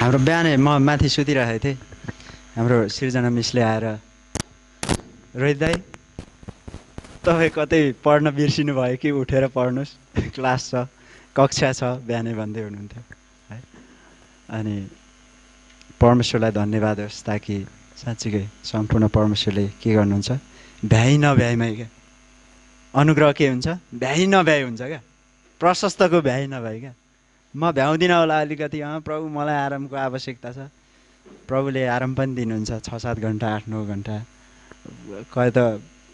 हाम्रो बिहानै म माथि सुतिरहेको थिएँ। हाम्रो सिर्जना मिसले आएर रोहित दाई तपाईँ कतै पढ्न बिर्सिनु भयो कि? उठेर पढ्नुहोस्। क्लास छ कक्षा छ बिहानै भन्दै हुनुहुन्थ्यो। है? अनि परमेश्वरलाई धन्यवाद होस् ताकि साँच्चीकै सम्पूर्ण परमेश्वरले के गर्नुहुन्छ? भ्याइ नभ्याइमै क्या अनुग्रह के हुन्छ? भ्याइ नभ्याइ हुन्छ क्या? प्रशस्तको भ्याइ नभ्याइ क्या? म भ्याउँदिनँ होला अलिकति प्रभु मलाई आरामको आवश्यकता छ। प्रभुले आराम पनि दिनुहुन्छ छ सात घन्टा आठ नौ घन्टा। कहिले त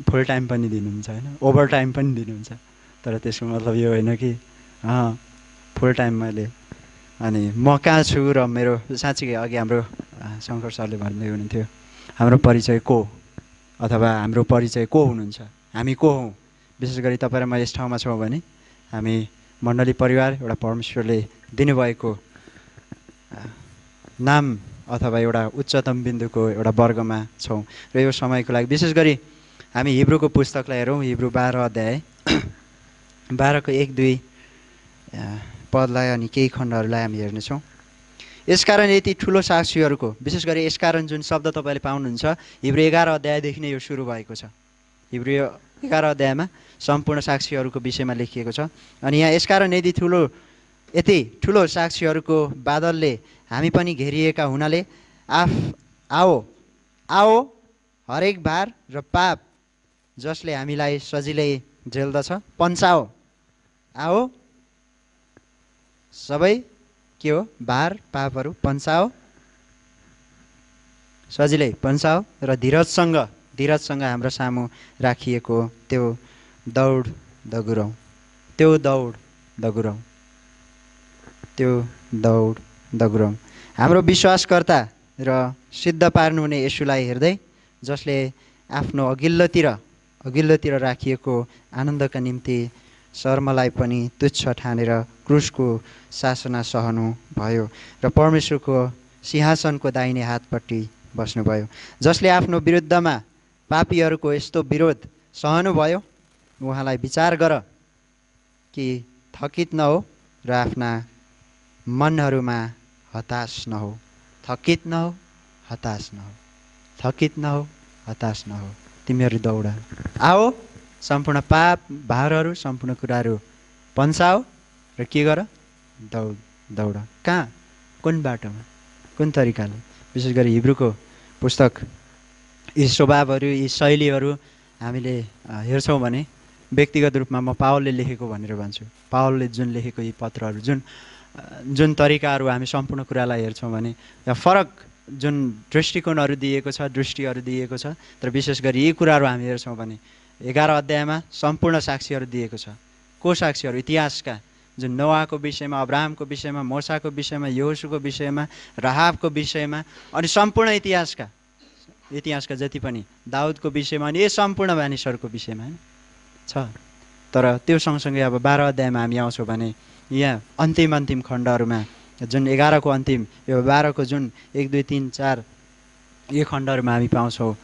फुल टाइम पनि दिनुहुन्छ होइन? ओभर टाइम पनि दिनुहुन्छ। तर त्यसको मतलब यो होइन कि फुल टाइम मैले अनि म कहाँ छु र मेरो साँच्चीकै अघि हाम्रो शङ्कर सरले भन्दै हुनुहुन्थ्यो हाम्रो परिचय को? अथवा हाम्रो परिचय को हुनुहुन्छ? हामी को हौँ? विशेष गरी तपाईँ र म यस ठाउँमा छौँ भने हामी मण्डली परिवार एउटा परमेश्वरले दिनुभएको नाम अथवा एउटा उच्चतम बिन्दुको एउटा वर्गमा छौँ। र यो समयको लागि विशेष गरी हामी हिब्रूको पुस्तकलाई हेरौँ हिब्रू बाह्र अध्याय। बाह्रको एक दुई पदलाई अनि केही खण्डहरूलाई हामी हेर्नेछौँ। यसकारण यति ठुलो साक्षीहरूको विशेष गरी यसकारण जुन शब्द तपाईँले पाउनुहुन्छ हिब्रू एघार अध्यायदेखि नै यो सुरु भएको छ। हिब्रू एघार अध्यायमा सम्पूर्ण साक्षीहरूको विषयमा लेखिएको छ। अनि यहाँ यसकारण यदि ठुलो यति ठुलो साक्षीहरूको बादलले हामी पनि घेरिएका हुनाले आफ आओ आओ हरेक भार र पाप जसले हामीलाई सजिलै झेल्दछ पन्चाओ आओ सबै के हो? भार पापहरू पन्चाओ सजिलै पन्चाओ र धीरजसँग धीरजसँग हाम्रो सामु राखिएको त्यो दौड दगुरौँ। त्यो दौड दगुरौँ। त्यो दौड दगुरौँ। हाम्रो विश्वासकर्ता र सिद्ध पार्नुहुने यसुलाई हेर्दै जसले आफ्नो अघिल्लोतिर अघिल्लोतिर राखिएको आनन्दका निम्ति शर्मलाई पनि तुच्छ ठानेर क्रुसको शासना सहनु भयो र परमेश्वरको सिंहासनको दाहिने हातपट्टि बस्नुभयो। जसले आफ्नो विरुद्धमा पापीहरूको यस्तो विरोध सहनुभयो उहाँलाई विचार गर कि थकित नहो र आफ्ना मनहरूमा हताश नहो। थकित नहो हताश नहो। थकित नहो हताश नहो। तिमीहरू दौड। आओ सम्पूर्ण पाप भारहरू सम्पूर्ण कुराहरू पन्साओ र के गर? दौड दौड। कहाँ? कुन बाटोमा? कुन तरिकाले? विशेष गरी हिब्रूको पुस्तक यी स्वभावहरू यी शैलीहरू हामीले हेर्छौँ भने व्यक्तिगत रूपमा म पावलले लेखेको भनेर भन्छु। पावलले जुन लेखेको यी पत्रहरू जुन जुन तरिकाहरू हामी सम्पूर्ण कुरालाई हेर्छौँ भने फरक जुन दृष्टिकोणहरू दिएको छ दृष्टिहरू दिएको छ तर विशेष गरी यी कुराहरू हामी हेर्छौँ भने एघार अध्यायमा सम्पूर्ण साक्षीहरू दिएको छ। को साक्षीहरू? इतिहासका। जुन नोवाको विषयमा अब्राहमको विषयमा मोसाको विषयमा योसुको विषयमा राहाबको विषयमा अनि सम्पूर्ण इतिहासका। इतिहासका जति पनि दाउदको विषयमा अनि यस सम्पूर्ण मानिसहरूको विषयमा छ। तर त्यो सँगसँगै अब बाह्र अध्यायमा हामी आउँछौँ भने यहाँ अन्तिम अन्तिम खण्डहरूमा जुन एघारको अन्तिम यो बाह्रको जुन एक दुई तिन चार यी खण्डहरूमा हामी पाउँछौँ।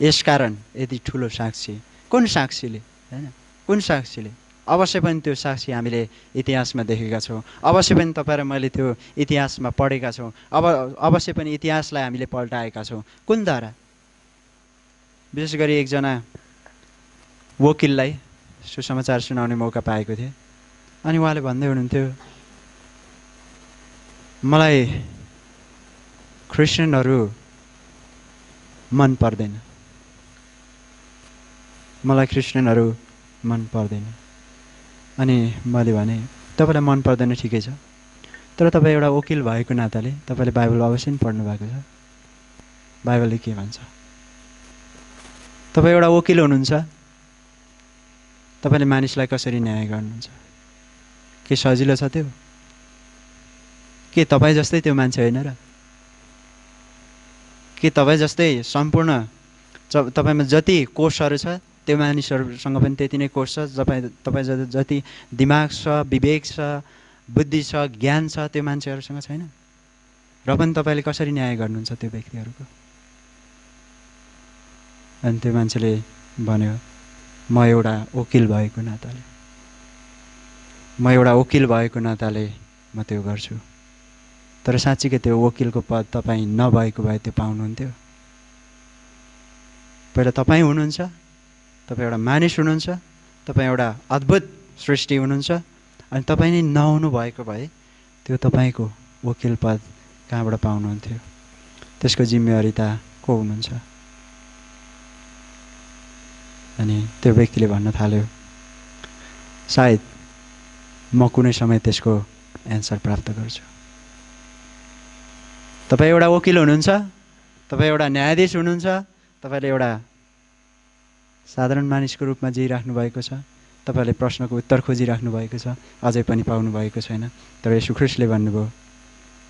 यसकारण यति ठुलो साक्षी कुन साक्षीले होइन? कुन साक्षीले? अवश्य पनि त्यो साक्षी हामीले इतिहासमा देखेका छौँ। अवश्य पनि तपाईँ र मैले त्यो इतिहासमा पढेका छौँ। अब अवश्य पनि इतिहासलाई हामीले पल्टाएका छौँ। कुनद्वारा विशेष गरी एकजना वकिललाई सुसमाचार सुनाउने मौका पाएको थिएँ। अनि उहाँले भन्दै हुनुहुन्थ्यो मलाई क्रिस्चियनहरू मन पर्दैन। मलाई क्रिस्चियनहरू मन पर्दैन। अनि मैले भने तपाईँलाई मन पर्दैन ठिकै छ। तर तपाईँ एउटा वकिल भएको नाताले तपाईँले बाइबल अवश्य पनि पढ्नु भएको छ। बाइबलले के भन्छ? तपाईँ एउटा वकिल हुनुहुन्छ। तपाईँले मानिसलाई कसरी न्याय गर्नुहुन्छ? के सजिलो छ त्यो? के तपाईँ जस्तै त्यो मान्छे होइन र? के तपाईँ जस्तै सम्पूर्ण च तपाईँमा जति कोषहरू छ त्यो मानिसहरूसँग पनि त्यति नै कोष छ तपाईँ तपाईँ जति दिमाग छ विवेक छ बुद्धि छ ज्ञान छ त्यो मान्छेहरूसँग छैन? र पनि तपाईँले कसरी न्याय गर्नुहुन्छ त्यो व्यक्तिहरूको? अनि त्यो मान्छेले भन्यो म एउटा वकिल भएको नाताले। म एउटा वकिल भएको नाताले म त्यो गर्छु। तर साँच्चीकै त्यो वकिलको पद तपाईँ नभएको भए त्यो पाउनुहुन्थ्यो। पहिला तपाईँ हुनुहुन्छ तपाईँ एउटा मानिस हुनुहुन्छ तपाईँ एउटा अद्भुत सृष्टि हुनुहुन्छ अनि तपाईँ नै नहुनु भएको भए त्यो तपाईँको वकिल पद कहाँबाट पाउनुहुन्थ्यो? त्यसको जिम्मेवारी त को हुनुहुन्छ? अनि त्यो व्यक्तिले भन्न थाल्यो सायद म कुनै समय त्यसको एन्सर प्राप्त गर्छु। तपाईँ एउटा वकिल हुनुहुन्छ तपाईँ एउटा न्यायाधीश हुनुहुन्छ तपाईँले एउटा साधारण मानिसको रूपमा जिइराख्नु भएको छ तपाईँले प्रश्नको उत्तर खोजिराख्नु भएको छ अझै पनि पाउनु भएको छैन तर यसु ख्रिस्टले भन्नुभयो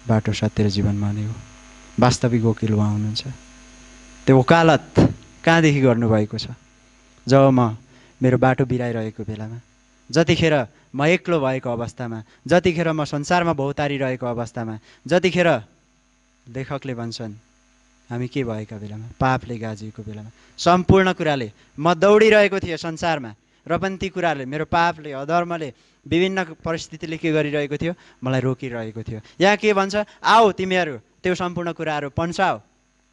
बाटो सत्य र जीवनमा नै हो। वास्तविक वकिल उहाँ हुनुहुन्छ। त्यो वकालत कहाँदेखि गर्नुभएको छ? जब म मेरो बाटो बिराइरहेको बेलामा जतिखेर म एक्लो भएको अवस्थामा जतिखेर म संसारमा भौतारिरहेको अवस्थामा जतिखेर लेखकले भन्छन् हामी के भएका बेलामा? पापले गाजिएको बेलामा। सम्पूर्ण कुराले म दौडिरहेको थिएँ संसारमा र पनि ती कुराले मेरो पापले अधर्मले विभिन्न परिस्थितिले के गरिरहेको थियो? मलाई रोकिरहेको थियो। यहाँ के भन्छ? आऊ तिमीहरू त्यो सम्पूर्ण कुराहरू पन्साऊ।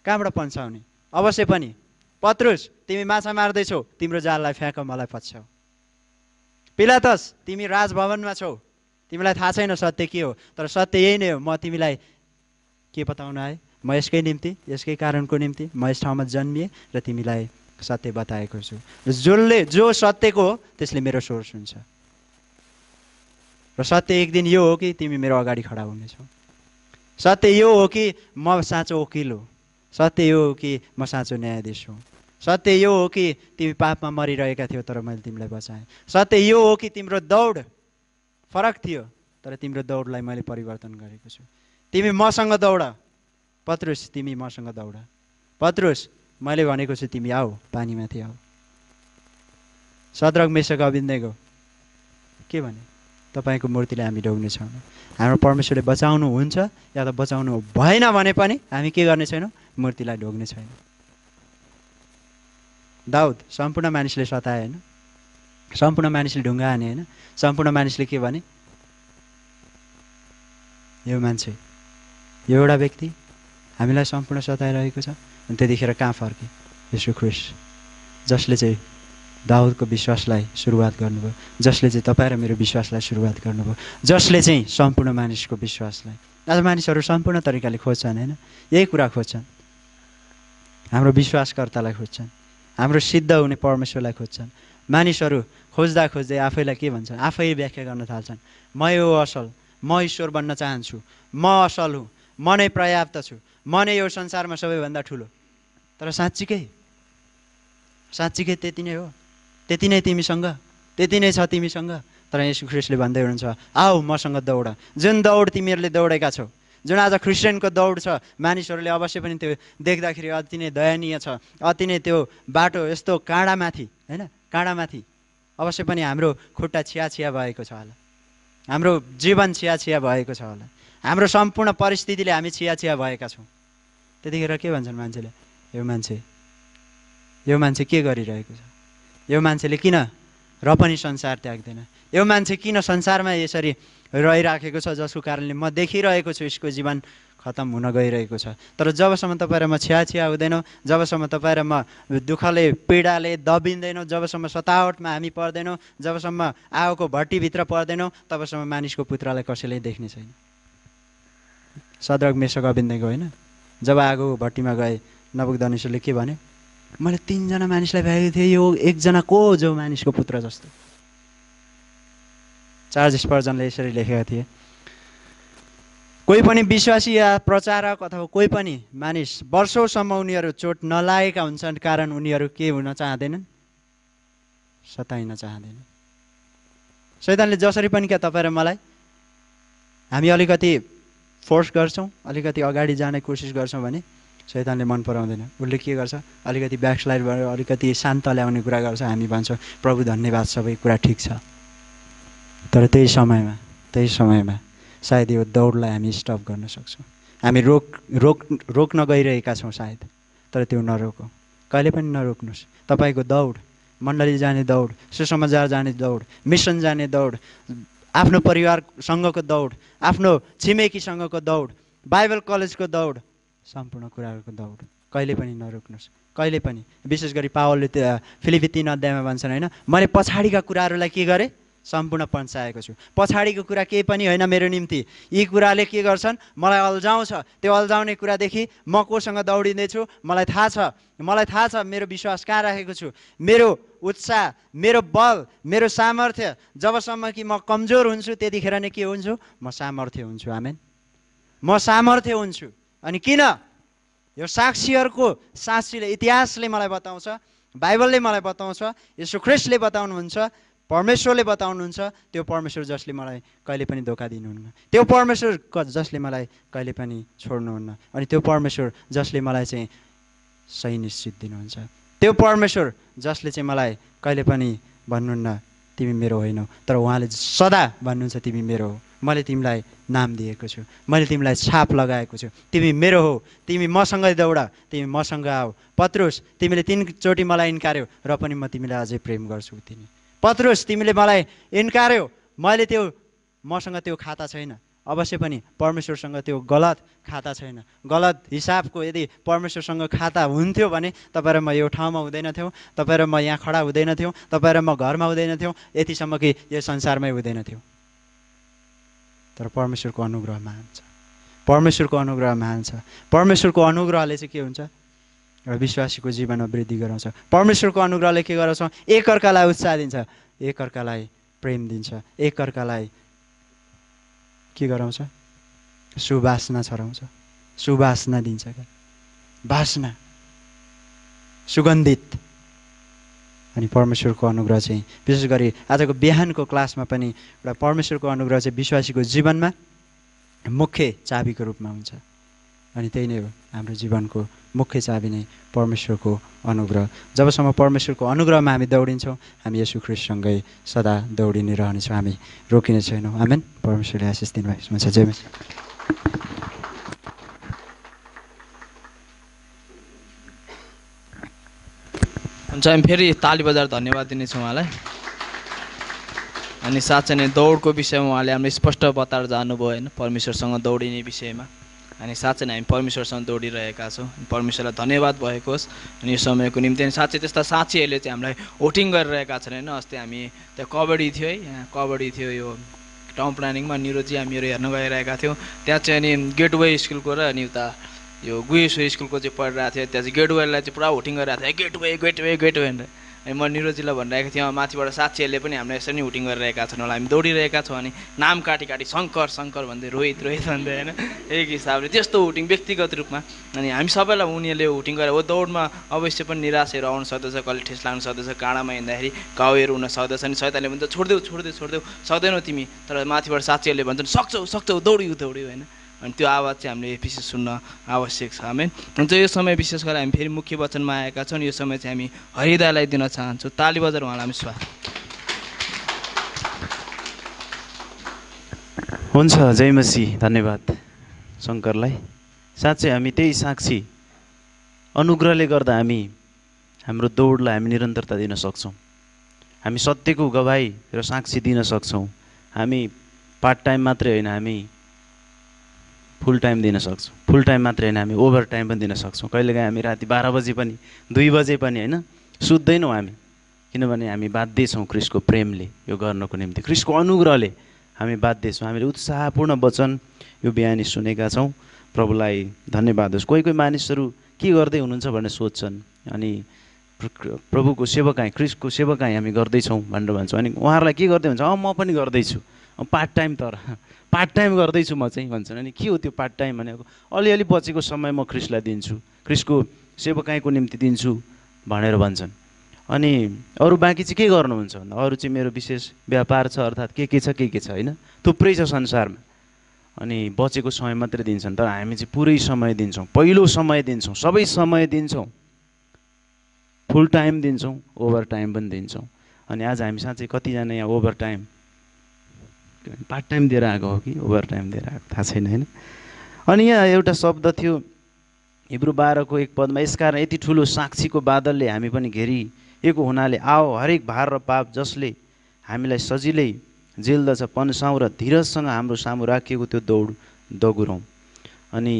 कहाँबाट पन्साउने? अवश्य पनि। पत्रुस तिमी माछा मार्दैछौ तिम्रो जाललाई फ्याँक मलाई पछ्याउ। पिलातस तिमी राजभवनमा छौ। तिमीलाई थाहा छैन सत्य के हो तर सत्य यही नै हो। म तिमीलाई के बताउन आएँ? म यसकै निम्ति यसकै कारणको निम्ति म यस ठाउँमा जन्मिएँ र तिमीलाई सत्य बताएको छु। जसले जो सत्यको हो त्यसले मेरो स्वर सुन्छ। र सत्य एक दिन यो हो कि तिमी मेरो अगाडि खडा हुनेछौ। सत्य यो हो कि म साँचो वकिल हो। सत्य यो हो कि म साँचो न्यायाधीश हुँ? सत्य यो हो कि तिमी पापमा मरिरहेका थियौ तर मैले तिमीलाई बचाएँ? सत्य यो हो कि तिम्रो दौड फरक थियो तर तिम्रो दौडलाई मैले परिवर्तन गरेको छु। तिमी मसँग दौड। पत्रुस तिमी मसँग दौड। पत्रुस मैले भनेको छु तिमी आऊ पानीमाथि आऊ। सद्रक मेसक अबिन्दैको के भने? तपाईँको मूर्तिलाई हामी ढोग्ने छैनौँ हाम्रो परमेश्वरले बचाउनु हुन्छ या त बचाउनु भएन भने पनि हामी के गर्ने छैनौँ? मूर्तिलाई ढोग्ने छैनौँ। दाउद सम्पूर्ण मानिसले सताए होइन? सम्पूर्ण मानिसले ढुङ्गा हाने होइन? सम्पूर्ण मानिसले के भने? यो मान्छे यो एउटा व्यक्ति हामीलाई सम्पूर्ण सताइरहेको छ अनि त्यतिखेर कहाँ फर्के? यसो ख्रिस जसले चाहिँ दाउदको विश्वासलाई सुरुवात गर्नुभयो। जसले चाहिँ तपाईँ र मेरो विश्वासलाई सुरुवात गर्नुभयो। जसले चाहिँ सम्पूर्ण मानिसको विश्वासलाई आज मानिसहरू सम्पूर्ण तरिकाले खोज्छन् होइन? यही कुरा खोज्छन्। हाम्रो विश्वासकर्तालाई खोज्छन्। हाम्रो सिद्ध हुने परमेश्वरलाई खोज्छन्। मानिसहरू खोज्दा खोज्दै आफैलाई के भन्छन्? आफै व्याख्या गर्न थाल्छन्। म यो असल। म ईश्वर बन्न चाहन्छु। म असल हुँ। म नै पर्याप्त छु। म नै यो संसारमा सबैभन्दा ठुलो। तर साँच्चीकै? साँच्चीकै त्यति नै हो। त्यति नै तिमीसँग त्यति नै छ तिमीसँग। तर यसो ख्रिस्टले भन्दै हुनुहुन्छ आऊ मसँग दौड। जुन दौड तिमीहरूले दौडेका छौ जुन आज क्रिस्चियनको दौड छ मानिसहरूले अवश्य पनि त्यो देख्दाखेरि अति नै दयनीय छ अति नै त्यो बाटो यस्तो काँडामाथि होइन? काँडामाथि अवश्य पनि हाम्रो खुट्टा छिया छिया भएको छ होला। हाम्रो जीवन छिया छिया भएको छ होला। हाम्रो सम्पूर्ण परिस्थितिले हामी छिया छिया भएका छौँ। त्यतिखेर के भन्छन् मान्छेले? यो मान्छे यो मान्छे के गरिरहेको छ? यो मान्छेले किन र पनि संसार त्याग्दैन? यो मान्छे किन संसारमा यसरी रहिराखेको छ जसको कारणले म देखिरहेको छु यसको जीवन खतम हुन गइरहेको छ? तर जबसम्म तपाईँ र म छ्या छ्या हुँदैनौँ जबसम्म तपाईँ र म दुःखले पीडाले दबिँदैनौँ जबसम्म सतावटमा हामी पर्दैनौँ जबसम्म आगोको भट्टीभित्र पर्दैनौँ तबसम्म मानिसको पुत्रलाई कसैले देख्ने छैन। सदरक मेसक अबिन्दैको होइन? जब आगो भट्टीमा गए नबुकधनेश्वरले के भने मैले तिनजना मानिसलाई भ्याएको थिएँ यो एकजना को जो मानिसको पुत्र जस्तो। चार्ज स्पर्जनले यसरी लेखेका थिए। कोही पनि विश्वासी या प्रचारक अथवा कोही पनि मानिस वर्षौसम्म उनीहरू चोट नलागेका हुन्छन् कारण उनीहरू के हुन चाहँदैनन्? सताइन चाहँदैन सैतानले जसरी पनि क्या तपाईँ र मलाई हामी अलिकति फोर्स गर्छौँ अलिकति अगाडि जाने कोसिस गर्छौँ भने सैतानले मन पराउँदैन। उसले के गर्छ? अलिकति ब्याकस्लाइड गरेर अलिकति शान्त ल्याउने कुरा गर्छ हामी भन्छौँ प्रभु धन्यवाद सबै कुरा ठिक छ। तर त्यही समयमा त्यही समयमा सायद यो दौडलाई हामी स्टप गर्न सक्छौँ। हामी रोक रोक रोक्न गइरहेका छौँ सायद तर त्यो नरोकौँ। कहिले पनि नरोक्नुहोस्। तपाईँको दौड मण्डली जाने दौड सुसमाचार जाने दौड मिसन जाने दौड आफ्नो परिवारसँगको दौड आफ्नो छिमेकीसँगको दौड बाइबल कलेजको दौड सम्पूर्ण कुराहरूको दौड। कहिले पनि नरोक्नुहोस्। कहिले पनि। विशेष गरी पावलले त्यो फिलिपी तिन अध्यायमा भन्छन् होइन मैले पछाडिका कुराहरूलाई के गरेँ? सम्पूर्ण पन्साएको छु। पछाडिको कुरा केही पनि होइन मेरो निम्ति। यी कुराले के गर्छन्? मलाई अल्झाउँछ त्यो अल्झाउने कुरादेखि म कोसँग दौडिँदैछु? मलाई थाहा छ। मलाई थाहा छ मेरो विश्वास कहाँ राखेको छु? मेरो उत्साह मेरो बल मेरो सामर्थ्य जबसम्म कि म कमजोर हुन्छु त्यतिखेर नै के हुन्छु? म सामर्थ्य हुन्छु। आमेन। म सामर्थ्य हुन्छु। अनि किन? यो साक्षीहरूको साक्षीले इतिहासले मलाई बताउँछ बाइबलले मलाई बताउँछ यसो ख्रिस्टले बताउनुहुन्छ परमेश्वरले बताउनुहुन्छ त्यो परमेश्वर जसले मलाई कहिले पनि धोका दिनुहुन्न। त्यो परमेश्वर जसले मलाई कहिले पनि छोड्नुहुन्न। अनि त्यो परमेश्वर जसले मलाई चाहिँ सही निश्चित दिनुहुन्छ। त्यो परमेश्वर जसले चाहिँ मलाई कहिले पनि भन्नुहुन्न। तिमी मेरो होइनौ। तर उहाँले सदा भन्नुहुन्छ तिमी मेरो हो। मैले तिमीलाई नाम दिएको छु। मैले तिमीलाई छाप लगाएको छु। तिमी मेरो हो। तिमी मसँगै दौड। तिमी मसँग आऊ। पत्रुस तिमीले तिनचोटि मलाई इन्कार्यौ र पनि म तिमीलाई अझै प्रेम गर्छु तिमी। पत्रुस तिमीले मलाई इन्कार्यौ। मैले त्यो मसँग त्यो खाता छैन। अवश्य पनि परमेश्वरसँग त्यो गलत खाता छैन। गलत हिसाबको यदि परमेश्वरसँग खाता हुन्थ्यो भने तपाईँ र म यो ठाउँमा हुँदैन थियौँ तपाईँ र म यहाँ खडा हुँदैन थियौँ तपाईँ र म घरमा हुँदैन थियौँ यतिसम्म कि यो संसारमै हुँदैन थियो तर परमेश्वरको अनुग्रह महान छ परमेश्वरको अनुग्रह महान छ परमेश्वरको अनुग्रहले चाहिँ के हुन्छ? एउटा विश्वासीको जीवनमा वृद्धि गराउँछ। परमेश्वरको अनुग्रहले के गराउँछ? एकअर्कालाई उत्साह दिन्छ। एकअर्कालाई प्रेम दिन्छ। एकअर्कालाई के गराउँछ? सुवासना छराउँछ। सुवासना दिन्छ क्या। बासना सुगन्धित। अनि परमेश्वरको अनुग्रह चाहिँ विशेष गरी आजको बिहानको क्लासमा पनि एउटा परमेश्वरको अनुग्रह चाहिँ विश्वासीको जीवनमा मुख्य चाबीको रूपमा हुन्छ। अनि त्यही नै हो हाम्रो जीवनको मुख्य चाबी नै परमेश्वरको अनुग्रह। जबसम्म परमेश्वरको अनुग्रहमा हामी दौडिन्छौँ हामी यसु ख्रिस्टसँगै सदा दौडि नै रहनेछौँ हामी रोकिने छैनौँ। आमेन। परमेश्वरले आशिष दिनुभएको छ जय हुन्छ हामी फेरि ताली बजार धन्यवाद दिनेछौँ उहाँलाई। अनि साँच्चै नै दौडको विषयमा उहाँले हाम्रो स्पष्ट बताएर जानुभयो होइन परमेश्वरसँग दौडिने विषयमा। अनि साँच्चै नै हामी परमेश्वरसँग दौडिरहेका छौँ। परमेश्वरलाई धन्यवाद भएको होस्। अनि यो समयको निम्ति अनि साँच्चै त्यस्ता साथीहरूले चाहिँ हामीलाई होटिङ गरिरहेका छन् होइन? अस्ति हामी त्यहाँ कबड्डी थियो है यहाँ कबड्डी थियो यो टाउन प्लानिङमा निरोजी हामीहरू हेर्न गइरहेका थियौँ। त्यहाँ चाहिँ अनि गेटवे स्कुलको र अनि उता यो गुएसो स्कुलको चाहिँ पढिरहेको थियो। त्यहाँ चाहिँ गेटवेलाई चाहिँ पुरा होटिङ गरिरहेको थियो। गेटवे गेटवे गेटवे भनेर। म निरोजीलाई भनिरहेको थिएँ माथिबाट साथीहरूले पनि हामीलाई यसरी नै हुटिङ गरिरहेका छन्। होला हामी दौडिरहेका छौँ अनि नाम काटी काटी शङ्कर शङ्कर भन्दै रोहित रोहित भन्दै होइन? एक हिसाबले त्यस्तो हुटिङ व्यक्तिगत रूपमा। अनि हामी सबैलाई उनीहरूले हुटिङ गरेर हो दौडमा अवश्य पनि निराशहरू आउनु सक्दछ कहिले ठेस लाग्नु सक्दछ काँडामा हिँड्दाखेरि घाउहरू हुन सक्दछ अनि सैताले भन्छ छोडिदेऊ छोडिदेऊ छोडिदेऊ सक्दैनौ तिमी। तर माथिबाट साथीहरूले भन्छन् सक्छौ सक्छौ दौडियो दौडियो होइन? अनि त्यो आवाज चाहिँ हामीले विशेष सुन्न आवश्यक छ। हामी हुन्छ यो समय विशेष गरेर हामी फेरि मुख्य वचनमा आएका छौँ। यो समय चाहिँ हामी हरिदालाई दिन चाहन्छौँ। ताली बजार उहाँलाई हामी स्वागत। हुन्छ जय मसी। धन्यवाद शङ्करलाई। साँच्चै हामी त्यही साक्षी अनुग्रहले गर्दा हामी हाम्रो दौडलाई हामी निरन्तरता दिन सक्छौँ। हामी सत्यको गवाई र साक्षी दिन सक्छौँ। हामी पार्ट टाइम मात्रै होइन हामी फुल टाइम दिन सक्छौँ। फुल टाइम मात्रै होइन हामी ओभर टाइम पनि दिन सक्छौँ। कहिलेकाहीँ हामी राति बाह्र बजी पनि दुई बजे पनि होइन सुत्दैनौँ हामी। किनभने हामी बाध्य छौँ क्रिसको प्रेमले यो गर्नको निम्ति। क्रिसको अनुग्रहले हामी बाध्य छौँ। हामीले उत्साहपूर्ण वचन यो बिहानी सुनेका छौँ। प्रभुलाई धन्यवाद होस्। कोही कोही मानिसहरू के गर्दै हुनुहुन्छ भनेर सोध्छन्। अनि प्रभुको सेवकाई क्रिसको सेवकाई हामी गर्दैछौँ भनेर भन्छौँ। अनि उहाँहरूलाई के गर्दै हुन्छ? अँ म पनि गर्दैछु। पार्ट टाइम तर। पार्ट टाइम गर्दैछु म चाहिँ भन्छन् अनि के हो त्यो पार्ट टाइम भनेको? अलिअलि बचेको समय म क्रिसलाई दिन्छु। क्रिसको सेवकाईको निम्ति दिन्छु भनेर भन्छन्। अनि अरू बाँकी चाहिँ के गर्नुहुन्छ भन्दा? अरू चाहिँ मेरो विशेष व्यापार छ अर्थात् के के छ के के छ होइन? थुप्रै छ संसारमा। अनि बचेको समय मात्रै दिन्छन् तर हामी चाहिँ पुरै समय दिन्छौँ। पहिलो समय दिन्छौँ। सबै समय दिन्छौँ। फुल टाइम दिन्छौँ ओभर टाइम पनि दिन्छौँ। अनि आज हामी साँच्चै कतिजना यहाँ ओभर टाइम पार्ट टाइम दिएर आएको हो कि? ओभर टाइम दिएर आएको। थाहा छैन होइन? अनि यहाँ एउटा शब्द थियो हिब्रू बाह्रको एक पदमा यसकारण यति ठुलो साक्षीको बादलले हामी पनि घेरिएको हुनाले आओ हरेक भार र पाप जसले हामीलाई सजिलै जेल्दछ पन्साउँ र धीरजसँग हाम्रो सामु राखिएको त्यो दौड दगुरौँ। अनि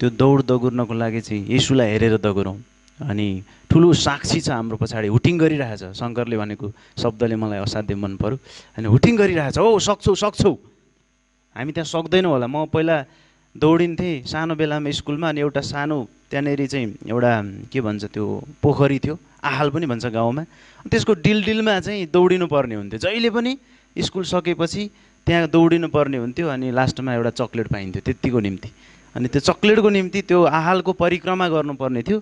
त्यो दौड दगुर्नको लागि चाहिँ यसुलाई हेरेर दगुरौँ। अनि ठुलो साक्षी छ हाम्रो पछाडि हुटिङ गरिरहेछ। शङ्करले भनेको शब्दले मलाई असाध्यै मन पर्यो। अनि हुटिङ गरिरहेछ। ओ सक्छौ सक्छौ। हामी त्यहाँ सक्दैनौँ होला। म पहिला दौडिन्थेँ सानो बेलामा स्कुलमा अनि एउटा सानो त्यहाँनिर चाहिँ एउटा के भन्छ त्यो पोखरी थियो। आहाल पनि भन्छ गाउँमा। त्यसको डिल डिलमा चाहिँ दौडिनु पर्ने हुन्थ्यो। जहिले पनि स्कुल सकेपछि त्यहाँ दौडिनु पर्ने हुन्थ्यो अनि लास्टमा एउटा चक्लेट पाइन्थ्यो त्यत्तिको निम्ति। अनि त्यो चक्लेटको निम्ति त्यो आहालको परिक्रमा गर्नुपर्ने थियो।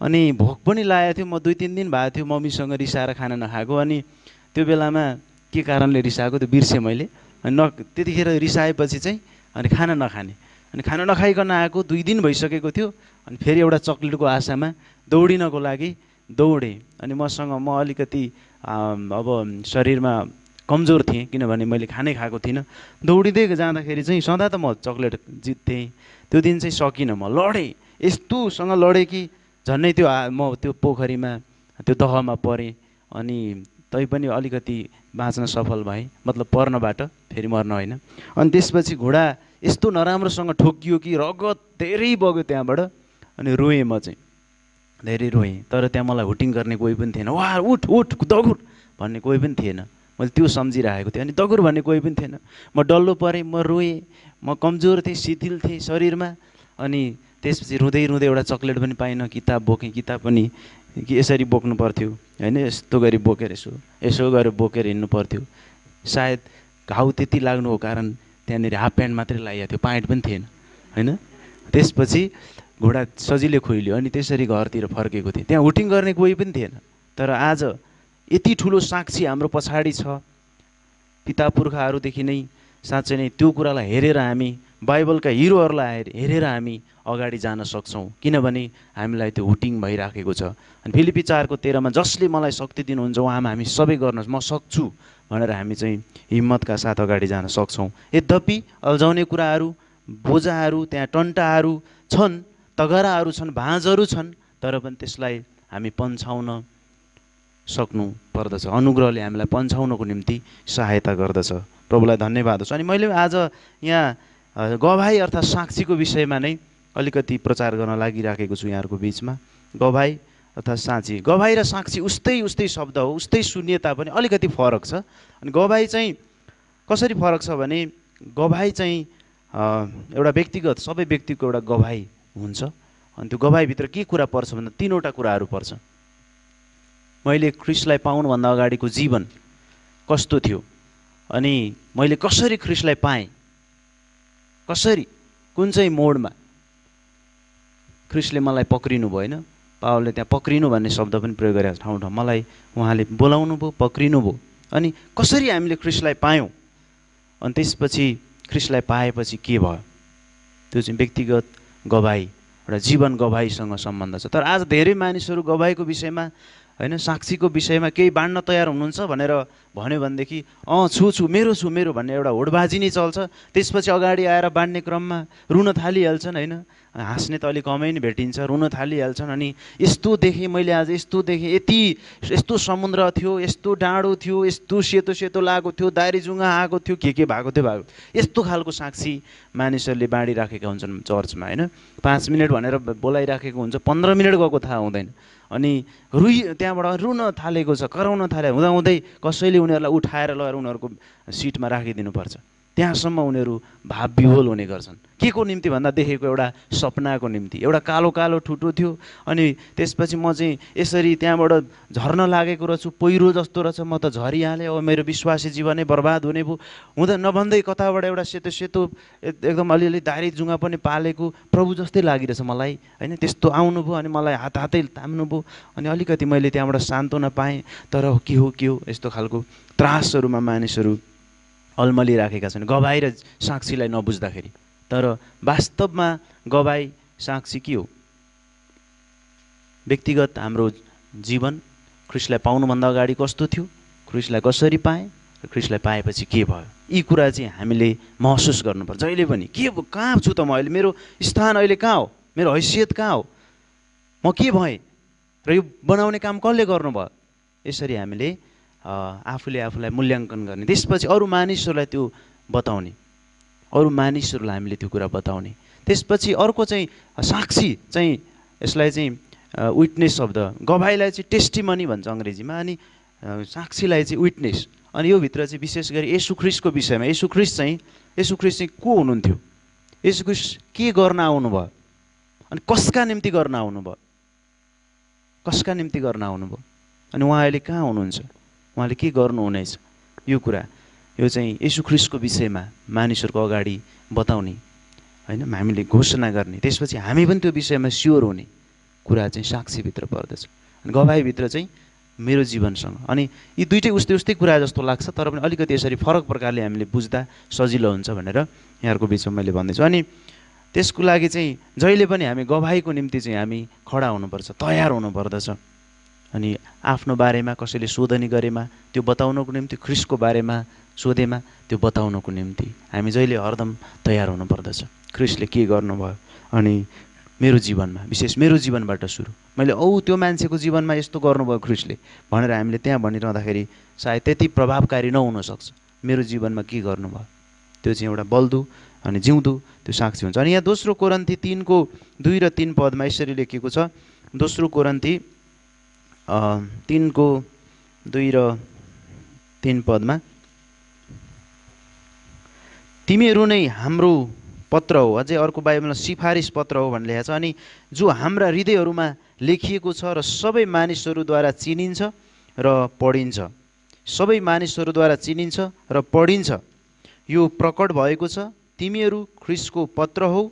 अनि भोक पनि लागेको थियो म दुई तिन दिन भएको थियो मम्मीसँग रिसाएर खाना नखाएको। अनि त्यो बेलामा के कारणले रिसाएको त्यो बिर्सेँ मैले। अनि न त्यतिखेर रिसाएपछि चाहिँ अनि खाना नखाने। अनि खाना नखाइकन आएको दुई दिन भइसकेको थियो। अनि फेरि एउटा चक्लेटको आशामा दौडिनको लागि दौडेँ। अनि मसँग म अलिकति अब शरीरमा कमजोर थिएँ किनभने मैले खानै खाएको थिइनँ। दौडिँदै जाँदाखेरि चाहिँ सदा त म चक्लेट जित्थेँ। त्यो दिन चाहिँ सकिनँ म। लडेँ। यस्तोसँग लडेँ कि झन्डै त्यो म त्यो पोखरीमा त्यो दहमा परेँ अनि तैपनि अलिकति बाँच्न सफल भएँ मतलब पर्नबाट फेरि मर्न होइन। अनि त्यसपछि घोडा यस्तो नराम्रोसँग ठोकियो कि रगत धेरै बग्यो त्यहाँबाट अनि रोएँ म चाहिँ। धेरै रोएँ तर त्यहाँ मलाई हुटिङ गर्ने कोही पनि थिएन। वा उठ उठ दगुर! भन्ने कोही पनि थिएन। मैले त्यो सम्झिरहेको थिएँ अनि दगुर भन्ने कोही पनि थिएन। म डल्लो परेँ म रोएँ म कमजोर थिएँ शिथिल थिएँ शरीरमा अनि त्यसपछि रुँदै रुँदै एउटा चक्लेट पनि पाइनँ किताब बोकेँ किताब पनि कि यसरी बोक्नु पर्थ्यो। होइन यस्तो गरी बोकेर यसो यसो गरेर बोकेर हिँड्नु पर्थ्यो। सायद घाउ त्यति लाग्नुको कारण त्यहाँनिर हाफ प्यान्ट मात्रै लगाइएको थियो प्यान्ट पनि थिएन। होइन? त्यसपछि घोडा सजिलै खुइल्यो अनि त्यसरी घरतिर फर्केको थिएँ। त्यहाँ हुटिङ गर्ने कोही पनि थिएन। तर आज यति ठुलो साक्षी हाम्रो पछाडि छ। पिता पुर्खाहरूदेखि नै साँच्चै नै त्यो कुरालाई हेरेर हामी बाइबलका हिरोहरूलाई हेर- हेरेर हामी अगाडि जान सक्छौँ। किनभने हामीलाई त्यो हुटिङ भइराखेको छ। अनि फिलिपी चारको तेह्रमा जसले मलाई शक्ति दिनुहुन्छ उहाँमा हामी सबै गर्न म सक्छु भनेर हामी चाहिँ हिम्मतका साथ अगाडि जान सक्छौँ। यद्यपि अल्झाउने कुराहरू बोजाहरू त्यहाँ टन्टाहरू छन् तगराहरू छन् भाँजहरू छन् तर पनि त्यसलाई हामी पन्छाउन सक्नु पर्दछ। अनुग्रहले हामीलाई पन्छाउनको निम्ति सहायता गर्दछ। प्रभुलाई धन्यवाद होस्। अनि मैले आज यहाँ गवाई अर्थात् साक्षीको विषयमा नै अलिकति प्रचार गर्न लागिराखेको छु यहाँहरूको बिचमा। गवाई अर्थात् साँची। गवाई र साक्षी उस्तै उस्तै शब्द हो उस्तै शून्यता पनि अलिकति फरक छ। अनि गवाई चाहिँ कसरी फरक छ भने गवाई चाहिँ एउटा व्यक्तिगत सबै व्यक्तिको एउटा गवाई हुन्छ। अनि त्यो गवाईभित्र के कुरा पर्छ भन्दा तिनवटा कुराहरू पर्छ। मैले ख्रिस्टलाई पाउनुभन्दा अगाडिको जीवन कस्तो थियो? अनि मैले कसरी ख्रिस्टलाई पाएँ? कसरी? कुन चाहिँ मोडमा? ख्रिस्टले मलाई पक्रिनु भयो होइन पावलले त्यहाँ पक्रिनु भन्ने शब्द पनि प्रयोग गरेको छ ठाउँ ठाउँ। मलाई उहाँले बोलाउनु भयो पक्रिनु भयो। अनि कसरी हामीले ख्रिस्टलाई पायौँ? अनि त्यसपछि ख्रिस्टलाई पाएपछि के भयो? त्यो चाहिँ व्यक्तिगत गवाई एउटा जीवन गवाईसँग सम्बन्ध छ। तर आज धेरै मानिसहरू गवाईको विषयमा होइन साक्षीको विषयमा केही बाँड्न तयार हुनुहुन्छ भनेर भन्यो भनेदेखि अँ छु छु मेरो छु मेरो भन्ने एउटा होडबाजी नै चल्छ। त्यसपछि अगाडि आएर बाँड्ने क्रममा रुन थालिहाल्छन् होइन। हाँस्ने त अलिक कमै नै भेटिन्छ रुन थालिहाल्छन्। अनि यस्तो देखेँ मैले आज यस्तो देखेँ यति यस्तो समुद्र थियो यस्तो डाँडो थियो यस्तो सेतो सेतो लागेको थियो दारीजुङ्गा आएको थियो के के भएको थियो भएको यस्तो खालको साक्षी मानिसहरूले बाँडिराखेका हुन्छन् चर्चमा होइन। पाँच मिनट भनेर बोलाइराखेको हुन्छ पन्ध्र मिनट गएको थाहा हुँदैन। अनि रुइ त्यहाँबाट रुन थालेको छ कराउन थाले हुँदाहुँदै कसैले उनीहरूलाई उठाएर लगेर उनीहरूको सिटमा राखिदिनुपर्छ। त्यहाँसम्म उनीहरू भाव विभोल हुने गर्छन्। के को निम्ति भन्दा देखेको एउटा सपनाको निम्ति। एउटा कालो कालो ठुटो थियो अनि त्यसपछि म चाहिँ यसरी त्यहाँबाट झर्न लागेको रहेछु। पहिरो जस्तो रहेछ। म त झरिहालेँ। अब मेरो विश्वासी जीवनै बर्बाद हुने भयो। हुँदा नभन्दै कताबाट एउटा सेतो सेतो एक- एकदम अलिअलि दारी जुङ्गा पनि पालेको प्रभु जस्तै लागिरहेछ मलाई। होइन त्यस्तो आउनुभयो अनि मलाई हात हातै ताम्नुभयो अनि अलिकति मैले त्यहाँबाट सान्त्वना पाएँ। तर के हो के हो यस्तो खालको त्रासहरूमा मानिसहरू अल्मलिराखेका छन्। गवाई र साक्षीलाई नबुझ्दाखेरि। तर वास्तवमा गवाई साक्षी के हो? व्यक्तिगत हाम्रो जीवन ख्रिस्टलाई पाउनुभन्दा अगाडि कस्तो थियो? ख्रिस्टलाई कसरी पाएँ? र ख्रिस्टलाई पाएपछि के भयो? यी कुरा चाहिँ हामीले महसुस गर्नुपर्छ। जहिले पनि। के कहाँ छु त म अहिले? मेरो स्थान अहिले कहाँ हो? मेरो हैसियत कहाँ हो? म के भएँ? र यो बनाउने काम कसले गर्नुभयो? यसरी हामीले आफूले आफूलाई मूल्याङ्कन गर्ने। त्यसपछि अरू मानिसहरूलाई त्यो बताउने। अरू मानिसहरूलाई हामीले त्यो कुरा बताउने। त्यसपछि अर्को चाहिँ साक्षी चाहिँ यसलाई चाहिँ विटनेस शब्द गवाईलाई चाहिँ टेस्टिमनी भन्छ अङ्ग्रेजीमा अनि साक्षीलाई चाहिँ विटनेस अनि यो भित्र चाहिँ विशेष गरी यसु ख्रिस्टको विषयमा। यसु ख्रिस्ट चाहिँ यसु ख्रिस्ट चाहिँ को हुनुहुन्थ्यो? यसु ख्रिस्ट के गर्न आउनुभयो? अनि कसका निम्ति गर्न आउनुभयो? कसका निम्ति गर्न आउनुभयो? अनि उहाँ अहिले कहाँ हुनुहुन्छ? उहाँले के गर्नुहुनेछ यो कुरा यो चाहिँ यसु ख्रिस्टको विषयमा मानिसहरूको अगाडि बताउने होइन हामीले घोषणा गर्ने। त्यसपछि हामी पनि त्यो विषयमा स्योर हुने कुरा चाहिँ साक्षीभित्र पर्दछ। अनि गवाईभित्र चाहिँ मेरो जीवनसँग। अनि यी दुइटै उस्तै उस्तै कुरा जस्तो लाग्छ तर पनि अलिकति यसरी फरक प्रकारले हामीले बुझ्दा सजिलो हुन्छ भनेर यहाँहरूको बिचमा मैले भन्दैछु। अनि त्यसको लागि चाहिँ जहिले पनि हामी गवाईको निम्ति चाहिँ हामी खडा हुनुपर्छ तयार हुनुपर्दछ। अनि आफ्नो बारेमा कसैले सोधनी गरेमा त्यो बताउनको निम्ति ख्रिसको बारेमा सोधेमा त्यो बताउनको निम्ति हामी जहिले हरदम तयार हुनुपर्दछ ख्रिसले के गर्नुभयो? अनि मेरो जीवनमा विशेष मेरो जीवनबाट सुरु। मैले औ त्यो मान्छेको जीवनमा यस्तो गर्नुभयो ख्रिसले भनेर हामीले त्यहाँ भनिरहँदाखेरि सायद त्यति प्रभावकारी नहुनसक्छ मेरो जीवनमा के गर्नुभयो? त्यो चाहिँ एउटा बल्दु अनि जिउँदो त्यो साक्षी हुन्छ। अनि यहाँ दोस्रो कोरन्थी तिनको दुई र तिन पदमा यसरी लेखिएको छ। दोस्रो कोरन्थी अ, तिनको दुई र तिन पदमा तिमीहरू नै हाम्रो पत्र हो। अझै अर्को बाइबलमा सिफारिस पत्र हो भनेर लेखेको छ। अनि जो हाम्रा हृदयहरूमा लेखिएको छ र सबै मानिसहरूद्वारा चिनिन्छ र पढिन्छ। सबै मानिसहरूद्वारा चिनिन्छ र पढिन्छ। यो प्रकट भएको छ। तिमीहरू ख्रिसको पत्र हौ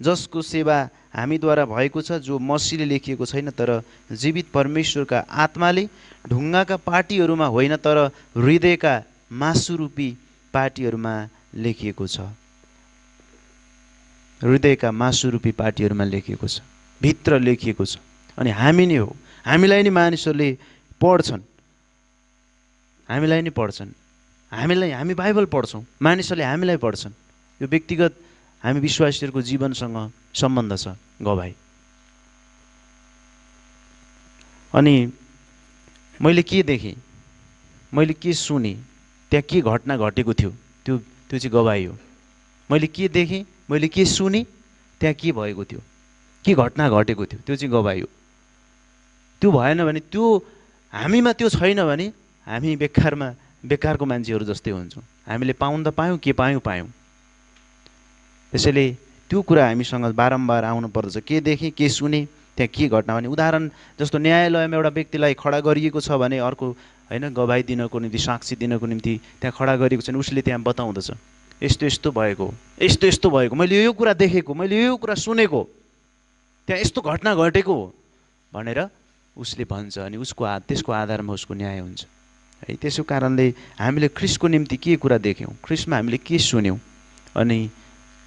जसको सेवा हामीद्वारा भएको छ जो मसीले लेखिएको छैन तर जीवित परमेश्वरका आत्माले ढुङ्गाका पार्टीहरूमा होइन तर हृदयका मासुरूपी पार्टीहरूमा लेखिएको छ। हृदयका मासुरूपी पार्टीहरूमा लेखिएको छ भित्र लेखिएको छ। अनि हामी नै हो हामीलाई नै मानिसहरूले पढ्छन्। हामीलाई नै पढ्छन्। हामीलाई हामी बाइबल पढ्छौँ मानिसहरूले हामीलाई पढ्छन्। यो व्यक्तिगत हामी विश्वासीहरूको जीवनसँग सम्बन्ध छ गवाई अनि मैले के देखेँ? मैले के सुनेँ? त्यहाँ के घटना घटेको थियो? त्यो त्यो चाहिँ गवाई हो। मैले के देखेँ? मैले के सुनेँ? त्यहाँ के भएको थियो? के घटना घटेको थियो? त्यो चाहिँ गवाई हो। त्यो भएन भने त्यो हामीमा त्यो छैन भने हामी बेकारमा बेकारको मान्छेहरू जस्तै हुन्छौँ। हामीले पाउनु त पायौँ के पायौँ पायौँ। त्यसैले त्यो कुरा हामीसँग बारम्बार आउनु पर्दछ के देखेँ के सुने त्यहाँ के घटना भने उदाहरण जस्तो न्यायालयमा एउटा व्यक्तिलाई खडा गरिएको छ भने अर्को होइन गवाई दिनको निम्ति साक्षी दिनको निम्ति त्यहाँ खडा गरिएको छ भने उसले त्यहाँ बताउँदछ। यस्तो यस्तो भएको यस्तो यस्तो भएको। मैले यो कुरा देखेको मैले यो कुरा सुनेको त्यहाँ यस्तो घटना घटेको भनेर उसले भन्छ अनि उसको आ त्यसको आधारमा उसको न्याय हुन्छ। है त्यसो कारणले हामीले ख्रिसको निम्ति के कुरा देख्यौँ? ख्रिसमा हामीले के सुन्यौँ? अनि